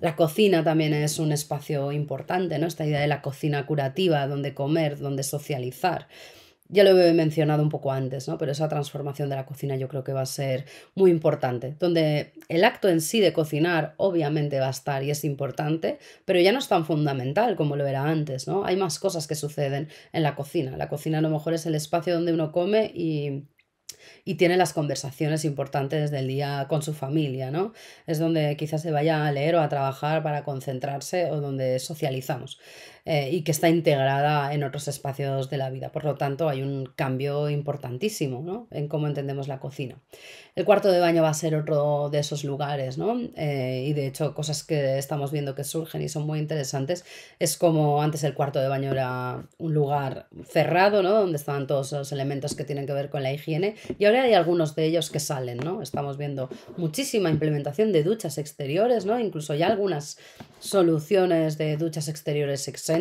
La cocina también es un espacio importante, ¿no? esta idea de la cocina curativa, donde comer, donde socializar. Ya lo he mencionado un poco antes, ¿no? Pero esa transformación de la cocina yo creo que va a ser muy importante, donde el acto en sí de cocinar obviamente va a estar y es importante, pero ya no es tan fundamental como lo era antes, ¿no? Hay más cosas que suceden en la cocina. La cocina a lo mejor es el espacio donde uno come y y tiene las conversaciones importantes del día con su familia, ¿no? Es donde quizás se vaya a leer o a trabajar para concentrarse o donde socializamos. Eh, y que está integrada en otros espacios de la vida. Por lo tanto, hay un cambio importantísimo ¿no? en cómo entendemos la cocina. El cuarto de baño va a ser otro de esos lugares, ¿no? Eh, y de hecho, cosas que estamos viendo que surgen y son muy interesantes, es como antes el cuarto de baño era un lugar cerrado, ¿no? Donde estaban todos los elementos que tienen que ver con la higiene, y ahora hay algunos de ellos que salen, ¿no? Estamos viendo muchísima implementación de duchas exteriores, ¿no? Incluso ya algunas soluciones de duchas exteriores exentas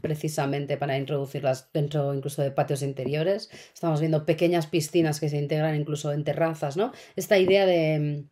precisamente para introducirlas dentro incluso de patios interiores. Estamos viendo pequeñas piscinas que se integran incluso en terrazas, ¿no? Esta idea de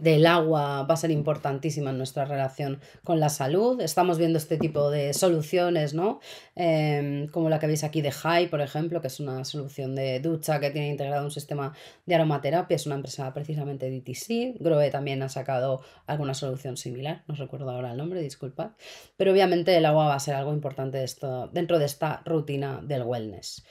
del agua va a ser importantísima en nuestra relación con la salud. Estamos viendo este tipo de soluciones, ¿no? Em, como la que veis aquí de High, por ejemplo, que es una solución de ducha que tiene integrado un sistema de aromaterapia. Es una empresa precisamente DTC. Groe también ha sacado alguna solución similar. No recuerdo ahora el nombre, disculpad. Pero obviamente el agua va a ser algo importante dentro de esta rutina del wellness.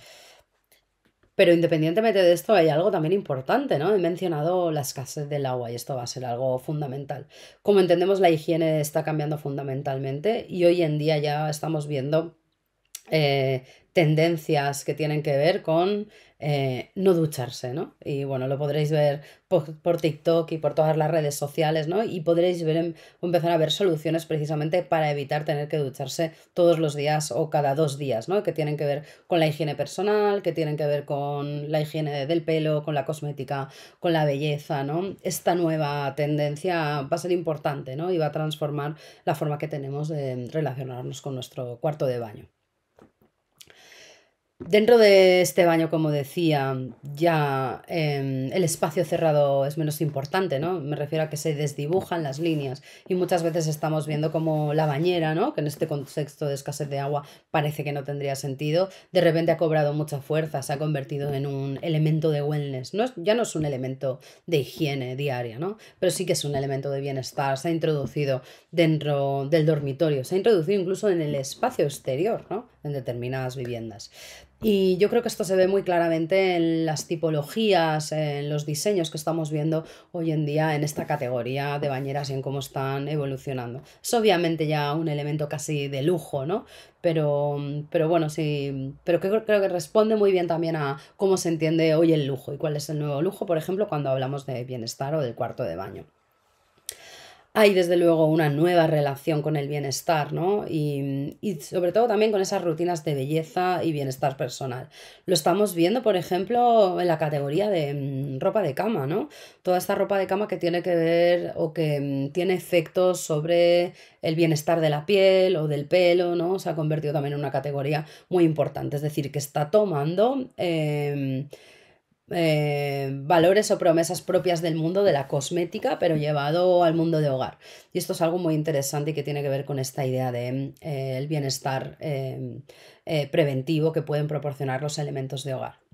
Pero independientemente de esto, hay algo también importante, ¿no? He mencionado la escasez del agua y esto va a ser algo fundamental. Como entendemos, la higiene está cambiando fundamentalmente y hoy en día ya estamos viendo tendencias que tienen que ver con eh, no ducharse, ¿no? Y bueno, lo podréis ver por, TikTok y por todas las redes sociales, ¿no? Y podréis ver, em, empezar a ver soluciones precisamente para evitar tener que ducharse todos los días o cada dos días, ¿no? Que tienen que ver con la higiene personal, que tienen que ver con la higiene del pelo, con la cosmética, con la belleza, ¿no? Esta nueva tendencia va a ser importante, ¿no? Y va a transformar la forma que tenemos de relacionarnos con nuestro cuarto de baño. Dentro de este baño, como decía, ya em, el espacio cerrado es menos importante, ¿no? Me refiero a que se desdibujan las líneas y muchas veces estamos viendo como la bañera, ¿no? Que en este contexto de escasez de agua parece que no tendría sentido, de repente ha cobrado mucha fuerza, se ha convertido en un elemento de wellness, no ya no es un elemento de higiene diaria, ¿no? Pero sí que es un elemento de bienestar, se ha introducido dentro del dormitorio, se ha introducido incluso en el espacio exterior, ¿no? En determinadas viviendas. Y yo creo que esto se ve muy claramente en las tipologías, en los diseños que estamos viendo hoy en día en esta categoría de bañeras y en cómo están evolucionando. Es obviamente ya un elemento casi de lujo, ¿no? Pero, pero bueno, sí, pero creo, creo que responde muy bien también a cómo se entiende hoy el lujo y cuál es el nuevo lujo, por ejemplo, cuando hablamos de bienestar o del cuarto de baño hay desde luego una nueva relación con el bienestar, ¿no? Y, sobre todo también con esas rutinas de belleza y bienestar personal. Lo estamos viendo, por ejemplo, en la categoría de mm, ropa de cama, ¿no? Toda esta ropa de cama que tiene que ver o que mm, tiene efectos sobre el bienestar de la piel o del pelo, ¿no? Se ha convertido también en una categoría muy importante, es decir, que está tomando... Em, eh, valores o promesas propias del mundo de la cosmética, pero llevado al mundo de hogar. Y esto es algo muy interesante y que tiene que ver con esta idea de eh, el bienestar eh, preventivo que pueden proporcionar los elementos de hogar.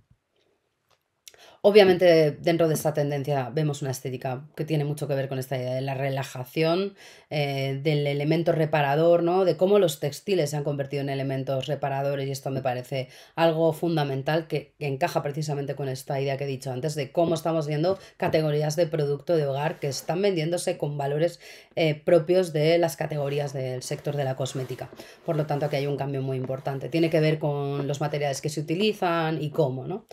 Obviamente dentro de esta tendencia vemos una estética que tiene mucho que ver con esta idea de la relajación, eh, del elemento reparador, ¿no? de cómo los textiles se han convertido en elementos reparadores y esto me parece algo fundamental que, encaja precisamente con esta idea que he dicho antes de cómo estamos viendo categorías de producto de hogar que están vendiéndose con valores eh, propios de las categorías del sector de la cosmética. Por lo tanto, aquí hay un cambio muy importante. Tiene que ver con los materiales que se utilizan y cómo, ¿no?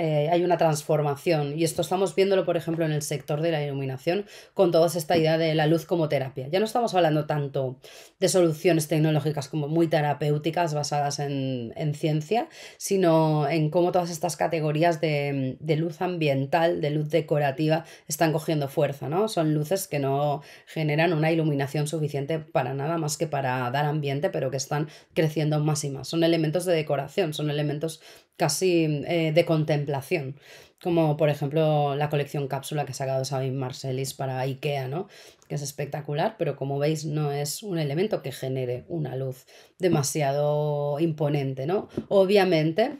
Eh, hay una transformación y esto estamos viéndolo, por ejemplo, en el sector de la iluminación con toda esta idea de la luz como terapia. Ya no estamos hablando tanto de soluciones tecnológicas como muy terapéuticas basadas en, ciencia, sino en cómo todas estas categorías de, de, luz ambiental, de luz decorativa, están cogiendo fuerza, ¿no? Son luces que no generan una iluminación suficiente para nada más que para dar ambiente, pero que están creciendo más y más. Son elementos de decoración, son elementos casi eh, de contemplación, como por ejemplo la colección cápsula que ha sacado Sabine Marcellis para IKEA, ¿no? que es espectacular, pero como veis no es un elemento que genere una luz demasiado imponente. ¿no? Obviamente,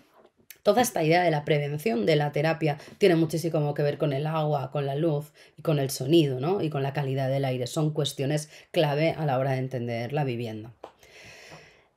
toda esta idea de la prevención de la terapia tiene muchísimo que ver con el agua, con la luz y con el sonido ¿no? y con la calidad del aire. Son cuestiones clave a la hora de entender la vivienda.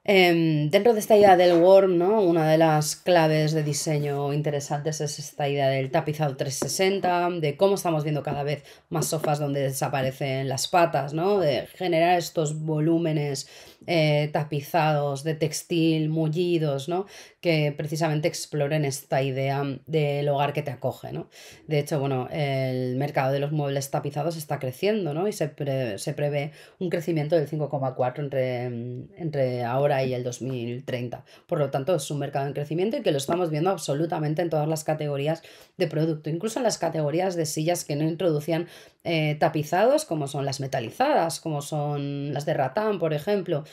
Em, dentro de esta idea del worm, ¿no? una de las claves de diseño interesantes es esta idea del tapizado 360, de cómo estamos viendo cada vez más sofás donde desaparecen las patas, ¿no? de generar estos volúmenes eh, tapizados de textil, mullidos, ¿no? que precisamente exploren esta idea del hogar que te acoge. ¿no? De hecho, bueno, el mercado de los muebles tapizados está creciendo ¿no? y se, se prevé un crecimiento del 5,4 entre, entre ahora y el 2030. Por lo tanto, es un mercado en crecimiento y que lo estamos viendo absolutamente en todas las categorías de producto, incluso en las categorías de sillas que no introducían eh, tapizados, como son las metalizadas, como son las de ratán, por ejemplo,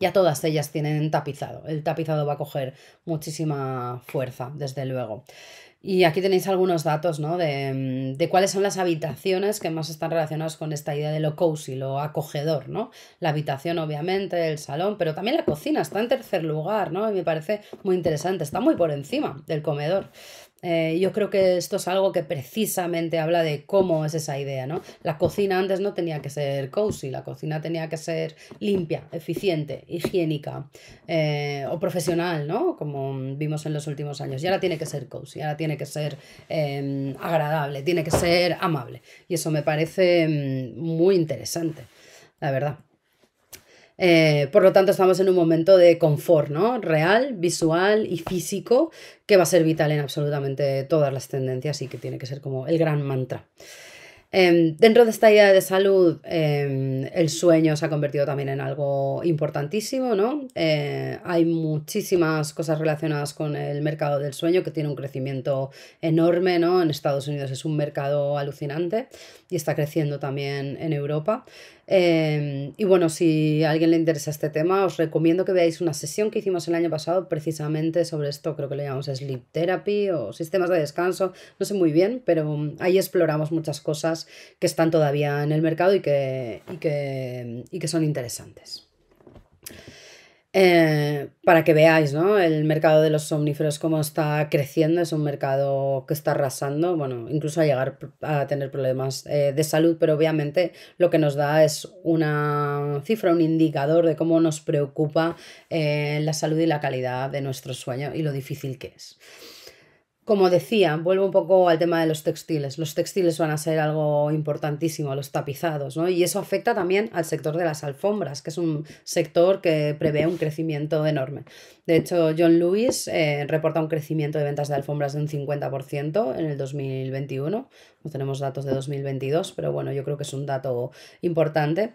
ya todas ellas tienen tapizado. El tapizado va a coger muchísima fuerza, desde luego. Y aquí tenéis algunos datos ¿no? de, de, cuáles son las habitaciones que más están relacionadas con esta idea de lo cozy, lo acogedor, ¿no? La habitación, obviamente, el salón, pero también la cocina está en tercer lugar, ¿no? Y me parece muy interesante, está muy por encima del comedor. Eh, yo creo que esto es algo que precisamente habla de cómo es esa idea, ¿no? La cocina antes no tenía que ser cozy, la cocina tenía que ser limpia, eficiente, higiénica eh, o profesional, ¿no? Como vimos en los últimos años. Y ahora tiene que ser cozy, ahora tiene que ser em, agradable, tiene que ser amable. Y eso me parece mm, muy interesante, la verdad. Eh, por lo tanto, estamos en un momento de confort, ¿no? Real, visual y físico, que va a ser vital en absolutamente todas las tendencias y que tiene que ser como el gran mantra. Em, dentro de esta idea de salud, em, el sueño se ha convertido también en algo importantísimo, ¿no? Eh, hay muchísimas cosas relacionadas con el mercado del sueño que tiene un crecimiento enorme, ¿no? En Estados Unidos es un mercado alucinante y está creciendo también en Europa. Em, y bueno, si a alguien le interesa este tema, os recomiendo que veáis una sesión que hicimos el año pasado precisamente sobre esto, creo que le llamamos sleep therapy o sistemas de descanso, no sé muy bien, pero um, ahí exploramos muchas cosas que están todavía en el mercado y que, y que, y que son interesantes. Eh, para que veáis, ¿no? El mercado de los somníferos, cómo está creciendo, es un mercado que está arrasando, bueno, incluso a llegar a tener problemas eh, de salud, pero obviamente lo que nos da es una cifra, un indicador de cómo nos preocupa eh, la salud y la calidad de nuestro sueño y lo difícil que es. Como decía, vuelvo un poco al tema de los textiles. Los textiles van a ser algo importantísimo, los tapizados, ¿no? Y eso afecta también al sector de las alfombras, que es un sector que prevé un crecimiento enorme. De hecho, John Lewis eh, reporta un crecimiento de ventas de alfombras de un 50% en el 2021. No tenemos datos de 2022, pero bueno, yo creo que es un dato importante.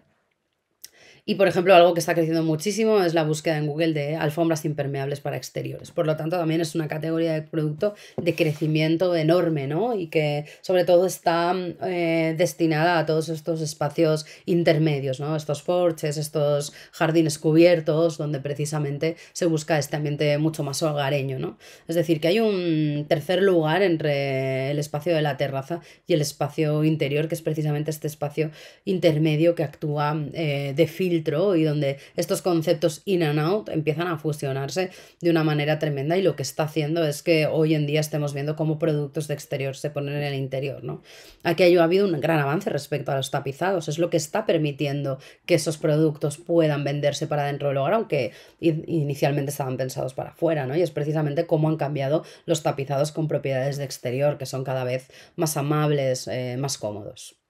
Y por ejemplo, algo que está creciendo muchísimo es la búsqueda en Google de alfombras impermeables para exteriores. Por lo tanto, también es una categoría de producto de crecimiento enorme, ¿no? Y que sobre todo está eh, destinada a todos estos espacios intermedios, ¿no? Estos porches, estos jardines cubiertos, donde precisamente se busca este ambiente mucho más hogareño, ¿no? Es decir, que hay un tercer lugar entre el espacio de la terraza y el espacio interior, que es precisamente este espacio intermedio que actúa eh, de filtro y donde estos conceptos in and out empiezan a fusionarse de una manera tremenda y lo que está haciendo es que hoy en día estemos viendo cómo productos de exterior se ponen en el interior. ¿no? Aquí ha habido un gran avance respecto a los tapizados, es lo que está permitiendo que esos productos puedan venderse para dentro del hogar, aunque inicialmente estaban pensados para afuera, ¿no? y es precisamente cómo han cambiado los tapizados con propiedades de exterior, que son cada vez más amables, eh, más cómodos.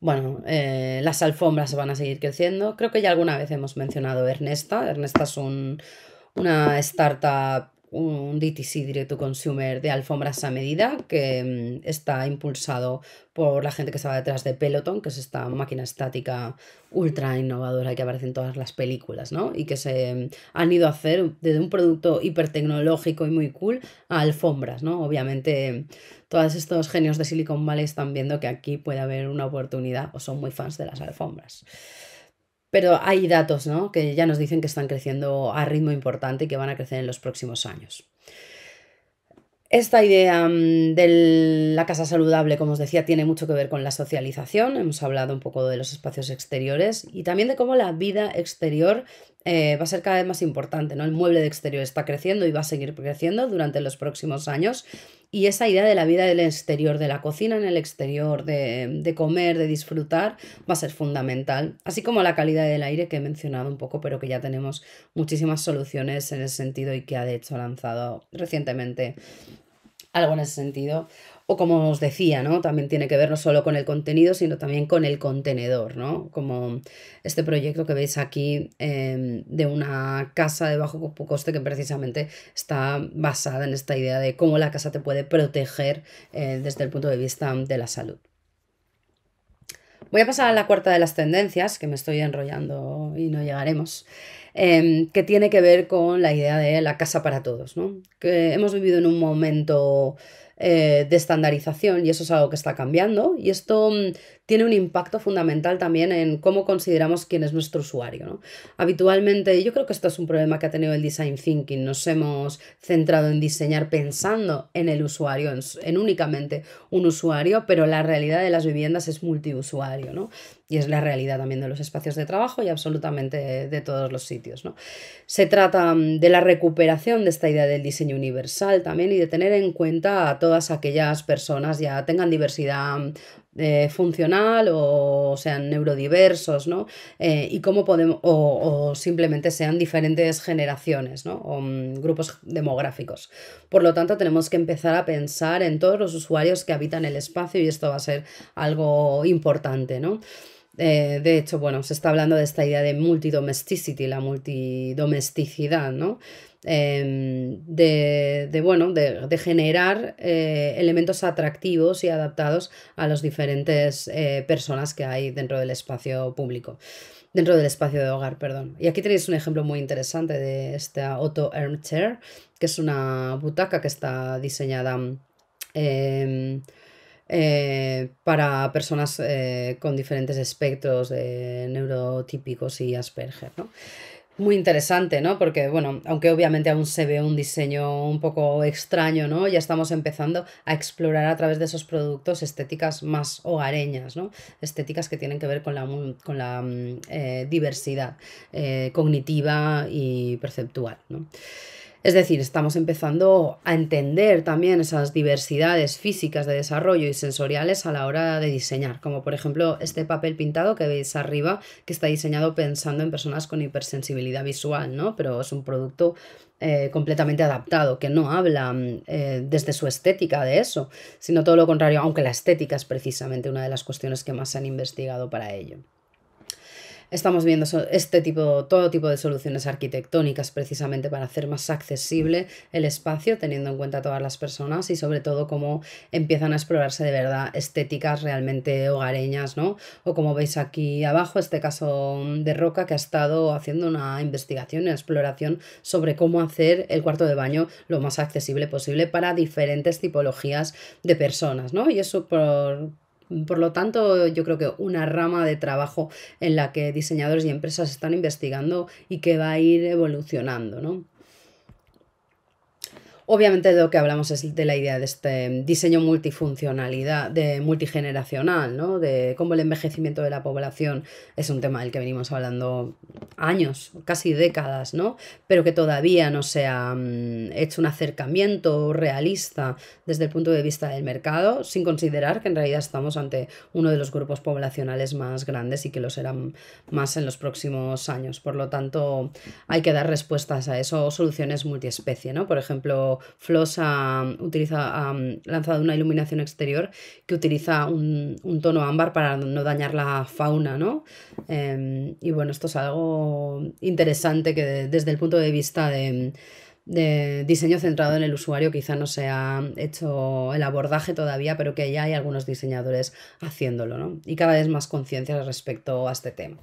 Bueno, eh, las alfombras van a seguir creciendo. Creo que ya alguna vez hemos mencionado Ernesta. Ernesta es un, una startup un DTC, Direct to Consumer, de alfombras a medida, que mm, está impulsado por la gente que estaba detrás de Peloton, que es esta máquina estática ultra innovadora que aparece en todas las películas, ¿no? Y que se mm, han ido a hacer desde un producto hipertecnológico y muy cool a alfombras, ¿no? Obviamente, todos estos genios de Silicon Valley están viendo que aquí puede haber una oportunidad o son muy fans de las alfombras. Pero hay datos ¿no? que ya nos dicen que están creciendo a ritmo importante y que van a crecer en los próximos años. Esta idea mm, de la casa saludable, como os decía, tiene mucho que ver con la socialización. Hemos hablado un poco de los espacios exteriores y también de cómo la vida exterior eh, va a ser cada vez más importante. ¿no? El mueble de exterior está creciendo y va a seguir creciendo durante los próximos años y esa idea de la vida del exterior, de la cocina en el exterior, de, comer, de disfrutar, va a ser fundamental. Así como la calidad del aire que he mencionado un poco, pero que ya tenemos muchísimas soluciones en ese sentido y que ha de hecho lanzado recientemente algo en ese sentido. O como os decía, ¿no? También tiene que ver no solo con el contenido, sino también con el contenedor, ¿no? Como este proyecto que veis aquí em, de una casa de bajo coste que precisamente está basada en esta idea de cómo la casa te puede proteger eh, desde el punto de vista de la salud. Voy a pasar a la cuarta de las tendencias, que me estoy enrollando y no llegaremos, em, que tiene que ver con la idea de la casa para todos, ¿no? Que hemos vivido en un momento eh, de estandarización y eso es algo que está cambiando. Y esto mm, tiene un impacto fundamental también en cómo consideramos quién es nuestro usuario. ¿no? Habitualmente, yo creo que esto es un problema que ha tenido el design thinking, nos hemos centrado en diseñar pensando en el usuario, en, únicamente un usuario, pero la realidad de las viviendas es multiusuario, ¿no? y es la realidad también de los espacios de trabajo y absolutamente de, todos los sitios. ¿no? Se trata mm, de la recuperación de esta idea del diseño universal también y de tener en cuenta a todas aquellas personas, ya tengan diversidad mm, eh, funcional o sean neurodiversos, ¿no? Eh, y cómo podemos, o, simplemente sean diferentes generaciones, ¿no? O mm, grupos demográficos. Por lo tanto, tenemos que empezar a pensar en todos los usuarios que habitan el espacio y esto va a ser algo importante, ¿no? Eh, de hecho, bueno, se está hablando de esta idea de multidomesticity, la multidomesticidad, ¿no? Em, de, bueno, de, generar eh, elementos atractivos y adaptados a las diferentes eh, personas que hay dentro del espacio público dentro del espacio de hogar, perdón. Y aquí tenéis un ejemplo muy interesante de esta Auto Armchair, que es una butaca que está diseñada em, eh, para personas con diferentes espectros neurotípicos y Asperger, ¿no? Muy interesante, ¿no? Porque, bueno, aunque obviamente aún se ve un diseño un poco extraño, ¿no? Ya estamos empezando a explorar a través de esos productos estéticas más hogareñas, ¿no? Estéticas que tienen que ver con la, con la mm, eh, diversidad eh, cognitiva y perceptual, ¿no? Es decir, estamos empezando a entender también esas diversidades físicas de desarrollo y sensoriales a la hora de diseñar, como por ejemplo este papel pintado que veis arriba, que está diseñado pensando en personas con hipersensibilidad visual, ¿no? Pero es un producto eh, completamente adaptado, que no habla eh, desde su estética de eso, sino todo lo contrario, aunque la estética es precisamente una de las cuestiones que más se han investigado para ello. Estamos viendo este tipo, todo tipo de soluciones arquitectónicas precisamente para hacer más accesible el espacio, teniendo en cuenta a todas las personas y sobre todo cómo empiezan a explorarse de verdad estéticas realmente hogareñas, ¿no? O como veis aquí abajo, este caso de Roca que ha estado haciendo una investigación y exploración sobre cómo hacer el cuarto de baño lo más accesible posible para diferentes tipologías de personas, ¿no? Y eso por por lo tanto, yo creo que una rama de trabajo en la que diseñadores y empresas están investigando y que va a ir evolucionando, ¿no? Obviamente de lo que hablamos es de la idea de este diseño multifuncionalidad, de multigeneracional, ¿no? De cómo el envejecimiento de la población es un tema del que venimos hablando años, casi décadas, ¿no? Pero que todavía no se ha mm, hecho un acercamiento realista desde el punto de vista del mercado, sin considerar que en realidad estamos ante uno de los grupos poblacionales más grandes y que lo serán más en los próximos años. Por lo tanto, hay que dar respuestas a eso, soluciones multiespecie, ¿no? Por ejemplo, Floss ha, utiliza, lanzado una iluminación exterior que utiliza un, tono ámbar para no dañar la fauna, ¿no? Em, y bueno, esto es algo interesante que desde el punto de vista de, diseño centrado en el usuario quizá no se ha hecho el abordaje todavía, pero que ya hay algunos diseñadores haciéndolo, ¿no? Y cada vez más conciencia respecto a este tema.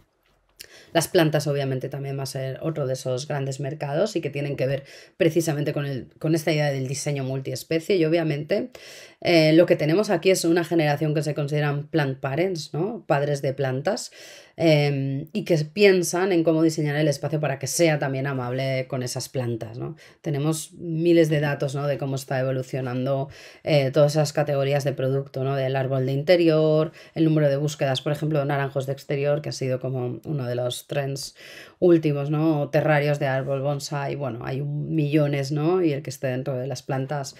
Las plantas obviamente también va a ser otro de esos grandes mercados y que tienen que ver precisamente con, el, con esta idea del diseño multiespecie y obviamente eh, lo que tenemos aquí es una generación que se consideran plant parents, ¿no? padres de plantas, em, y que piensan en cómo diseñar el espacio para que sea también amable con esas plantas. ¿no? Tenemos miles de datos ¿no? de cómo está evolucionando eh, todas esas categorías de producto, ¿no? del árbol de interior, el número de búsquedas, por ejemplo, de naranjos de exterior, que ha sido como uno de los trends últimos, ¿no? terrarios de árbol bonsai, bueno, hay millones, ¿no? y el que esté dentro de las plantas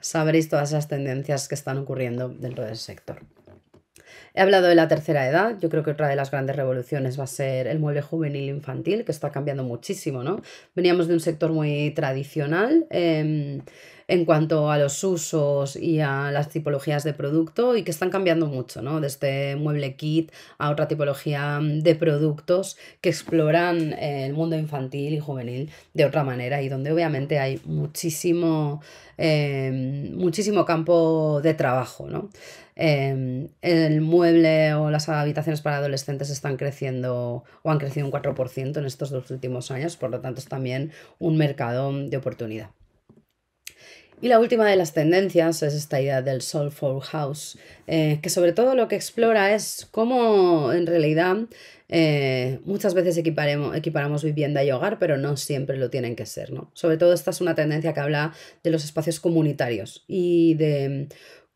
sabréis todas esas tendencias que están ocurriendo dentro del sector. He hablado de la tercera edad, yo creo que otra de las grandes revoluciones va a ser el mueble juvenil infantil, que está cambiando muchísimo, ¿no? Veníamos de un sector muy tradicional. Em, en cuanto a los usos y a las tipologías de producto y que están cambiando mucho, ¿no? Desde mueble kit a otra tipología de productos que exploran el mundo infantil y juvenil de otra manera y donde obviamente hay muchísimo, em, muchísimo campo de trabajo, ¿no? Em, el mueble o las habitaciones para adolescentes están creciendo o han crecido un 4% en estos dos últimos años, por lo tanto es también un mercado de oportunidad. Y la última de las tendencias es esta idea del Soulful House, eh, que sobre todo lo que explora es cómo en realidad eh, muchas veces equiparamos vivienda y hogar, pero no siempre lo tienen que ser. ¿no? Sobre todo esta es una tendencia que habla de los espacios comunitarios y de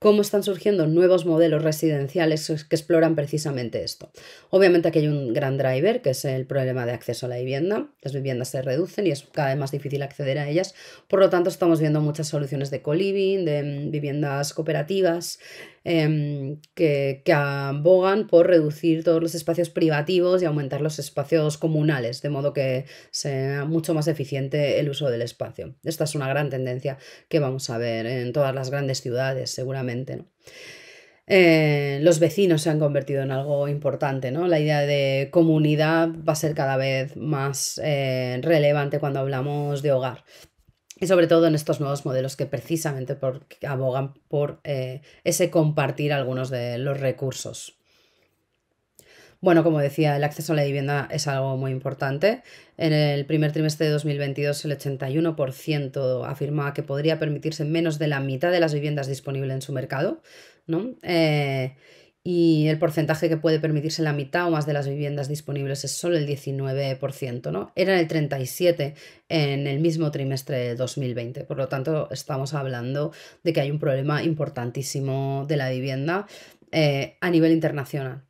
cómo están surgiendo nuevos modelos residenciales que exploran precisamente esto. Obviamente aquí hay un gran driver, que es el problema de acceso a la vivienda. Las viviendas se reducen y es cada vez más difícil acceder a ellas. Por lo tanto, estamos viendo muchas soluciones de co-living, de mm, viviendas cooperativas, Em, que, abogan por reducir todos los espacios privativos y aumentar los espacios comunales, de modo que sea mucho más eficiente el uso del espacio. Esta es una gran tendencia que vamos a ver en todas las grandes ciudades, seguramente. eh, los vecinos se han convertido en algo importante, ¿no? La idea de comunidad va a ser cada vez más eh, relevante cuando hablamos de hogar. Y sobre todo en estos nuevos modelos que precisamente abogan por eh, ese compartir algunos de los recursos. Bueno, como decía, el acceso a la vivienda es algo muy importante. En el primer trimestre de 2022, el 81% afirmaba que podría permitirse menos de la mitad de las viviendas disponibles en su mercado, ¿no? Eh, y el porcentaje que puede permitirse la mitad o más de las viviendas disponibles es solo el 19%, ¿no? Era el 37% en el mismo trimestre de 2020. Por lo tanto, estamos hablando de que hay un problema importantísimo de la vivienda eh, a nivel internacional.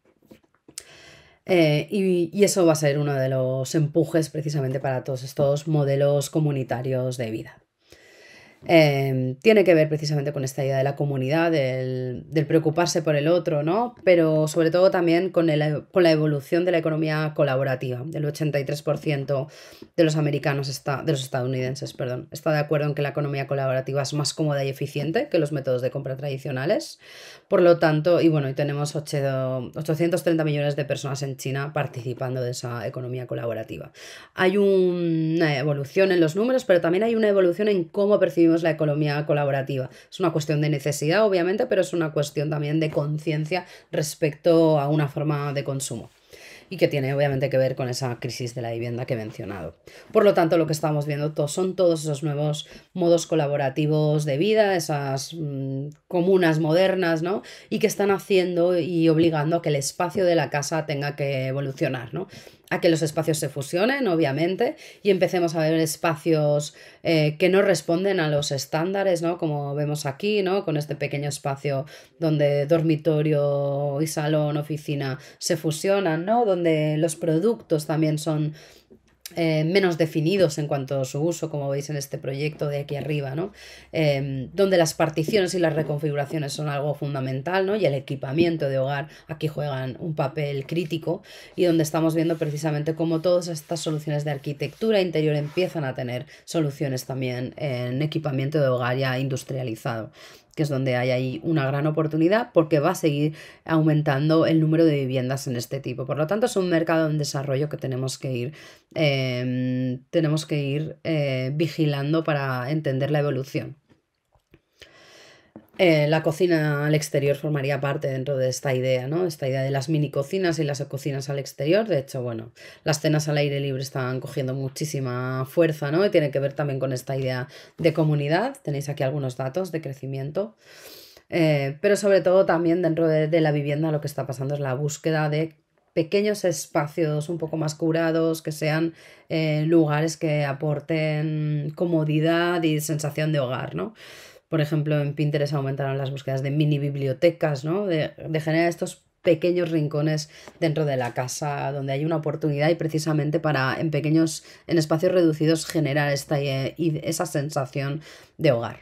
Eh, y, eso va a ser uno de los empujes precisamente para todos estos modelos comunitarios de vida. Em, tiene que ver precisamente con esta idea de la comunidad, del, preocuparse por el otro, ¿no? Pero sobre todo también con, con la evolución de la economía colaborativa. El 83% de los americanos está, de los estadounidenses, perdón, está de acuerdo en que la economía colaborativa es más cómoda y eficiente que los métodos de compra tradicionales. Por lo tanto, y bueno, y tenemos 830 millones de personas en China participando de esa economía colaborativa. Hay una evolución en los números, pero también hay una evolución en cómo percibimos la economía colaborativa. Es una cuestión de necesidad, obviamente, pero es una cuestión también de conciencia respecto a una forma de consumo y que tiene obviamente que ver con esa crisis de la vivienda que he mencionado. Por lo tanto, lo que estamos viendo son todos esos nuevos modos colaborativos de vida, esas mm, comunas modernas, ¿no? Y que están haciendo y obligando a que el espacio de la casa tenga que evolucionar, ¿no? A que los espacios se fusionen, obviamente, y empecemos a ver espacios eh, que no responden a los estándares, ¿no? Como vemos aquí, ¿no? Con este pequeño espacio donde dormitorio y salón, oficina se fusionan, ¿no? Donde los productos también son eh, menos definidos en cuanto a su uso, como veis en este proyecto de aquí arriba, ¿no? Em, donde las particiones y las reconfiguraciones son algo fundamental, ¿no? Y el equipamiento de hogar aquí juegan un papel crítico y donde estamos viendo precisamente cómo todas estas soluciones de arquitectura interior empiezan a tener soluciones también en equipamiento de hogar ya industrializado que es donde hay ahí una gran oportunidad porque va a seguir aumentando el número de viviendas en este tipo. Por lo tanto, es un mercado en desarrollo que tenemos que ir, em, tenemos que ir eh, vigilando para entender la evolución. Eh, la cocina al exterior formaría parte dentro de esta idea, ¿no? Esta idea de las mini cocinas y las cocinas al exterior. De hecho, bueno, las cenas al aire libre están cogiendo muchísima fuerza, ¿no? Y tiene que ver también con esta idea de comunidad. Tenéis aquí algunos datos de crecimiento. Eh, pero sobre todo también dentro de, la vivienda lo que está pasando es la búsqueda de pequeños espacios un poco más curados, que sean eh, lugares que aporten comodidad y sensación de hogar, ¿no? Por ejemplo, en Pinterest aumentaron las búsquedas de mini bibliotecas, ¿no? De, generar estos pequeños rincones dentro de la casa donde hay una oportunidad y precisamente para en pequeños, en espacios reducidos generar esta, esa sensación de hogar.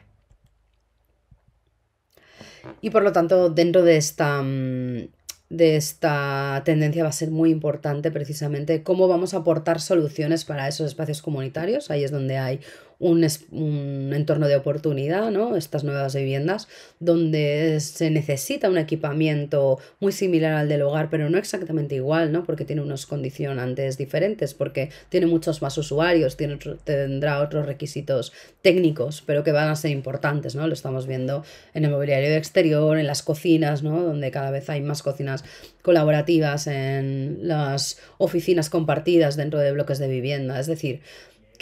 Y por lo tanto, dentro de esta, mm, de esta tendencia va a ser muy importante precisamente cómo vamos a aportar soluciones para esos espacios comunitarios. Ahí es donde hay un, entorno de oportunidad, ¿no? Estas nuevas viviendas, donde se necesita un equipamiento muy similar al del hogar, pero no exactamente igual, ¿no? Porque tiene unos condicionantes diferentes, porque tiene muchos más usuarios, tiene tendrá otros requisitos técnicos, pero que van a ser importantes, ¿no? Lo estamos viendo en el mobiliario exterior, en las cocinas, ¿no? Donde cada vez hay más cocinas colaborativas en las oficinas compartidas dentro de bloques de vivienda. Es decir,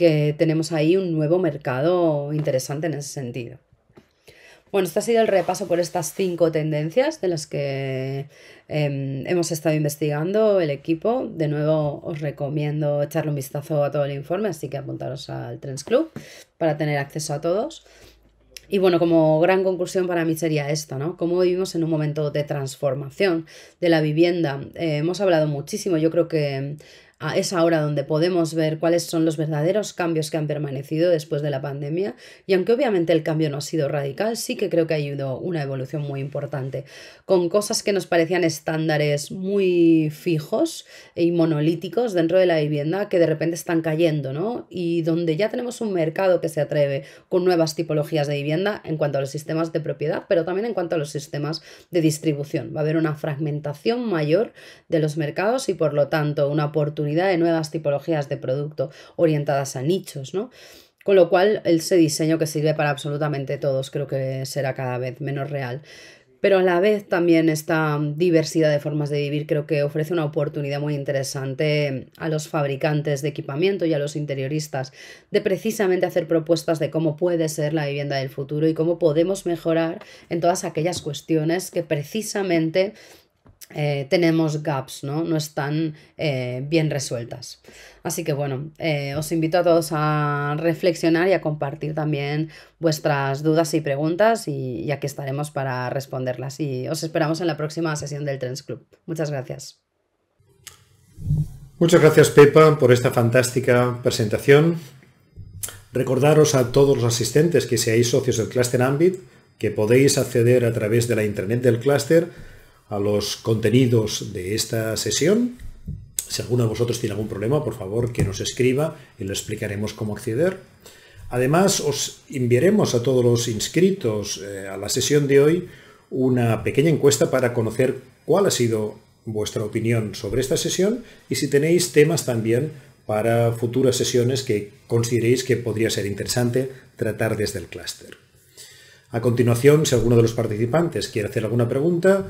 que tenemos ahí un nuevo mercado interesante en ese sentido. Bueno, este ha sido el repaso por estas cinco tendencias de las que em, hemos estado investigando el equipo. De nuevo, os recomiendo echarle un vistazo a todo el informe, así que apuntaros al Trends Club para tener acceso a todos. Y bueno, como gran conclusión para mí sería esta, ¿no? Cómo vivimos en un momento de transformación de la vivienda. Eh, hemos hablado muchísimo, yo creo que es ahora donde podemos ver cuáles son los verdaderos cambios que han permanecido después de la pandemia. Y aunque obviamente el cambio no ha sido radical, sí que creo que ha ido una evolución muy importante, con cosas que nos parecían estándares muy fijos y monolíticos dentro de la vivienda que de repente están cayendo, ¿no? Y donde ya tenemos un mercado que se atreve con nuevas tipologías de vivienda en cuanto a los sistemas de propiedad, pero también en cuanto a los sistemas de distribución. Va a haber una fragmentación mayor de los mercados y por lo tanto una oportunidad de nuevas tipologías de producto orientadas a nichos, ¿no? Con lo cual, ese diseño que sirve para absolutamente todos creo que será cada vez menos real pero a la vez también esta diversidad de formas de vivir creo que ofrece una oportunidad muy interesante a los fabricantes de equipamiento y a los interioristas de precisamente hacer propuestas de cómo puede ser la vivienda del futuro y cómo podemos mejorar en todas aquellas cuestiones que precisamente eh, tenemos gaps, ¿no? No están eh, bien resueltas. Así que bueno, eh, os invito a todos a reflexionar y a compartir también vuestras dudas y preguntas y, aquí estaremos para responderlas. Y os esperamos en la próxima sesión del Trends Club. Muchas gracias. Muchas gracias Pepa por esta fantástica presentación. Recordaros a todos los asistentes que seáis socios del Cluster Ambit que podéis acceder a través de la internet del clúster a los contenidos de esta sesión. Si alguno de vosotros tiene algún problema, por favor que nos escriba y le explicaremos cómo acceder. Además, os enviaremos a todos los inscritos eh, a la sesión de hoy una pequeña encuesta para conocer cuál ha sido vuestra opinión sobre esta sesión y si tenéis temas también para futuras sesiones que consideréis que podría ser interesante tratar desde el clúster. A continuación, si alguno de los participantes quiere hacer alguna pregunta,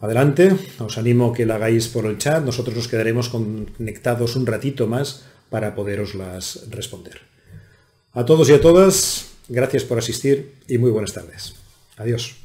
Adelante, os animo que la hagáis por el chat, nosotros nos quedaremos conectados un ratito más para poderoslas responder. A todos y a todas, gracias por asistir y muy buenas tardes. Adiós.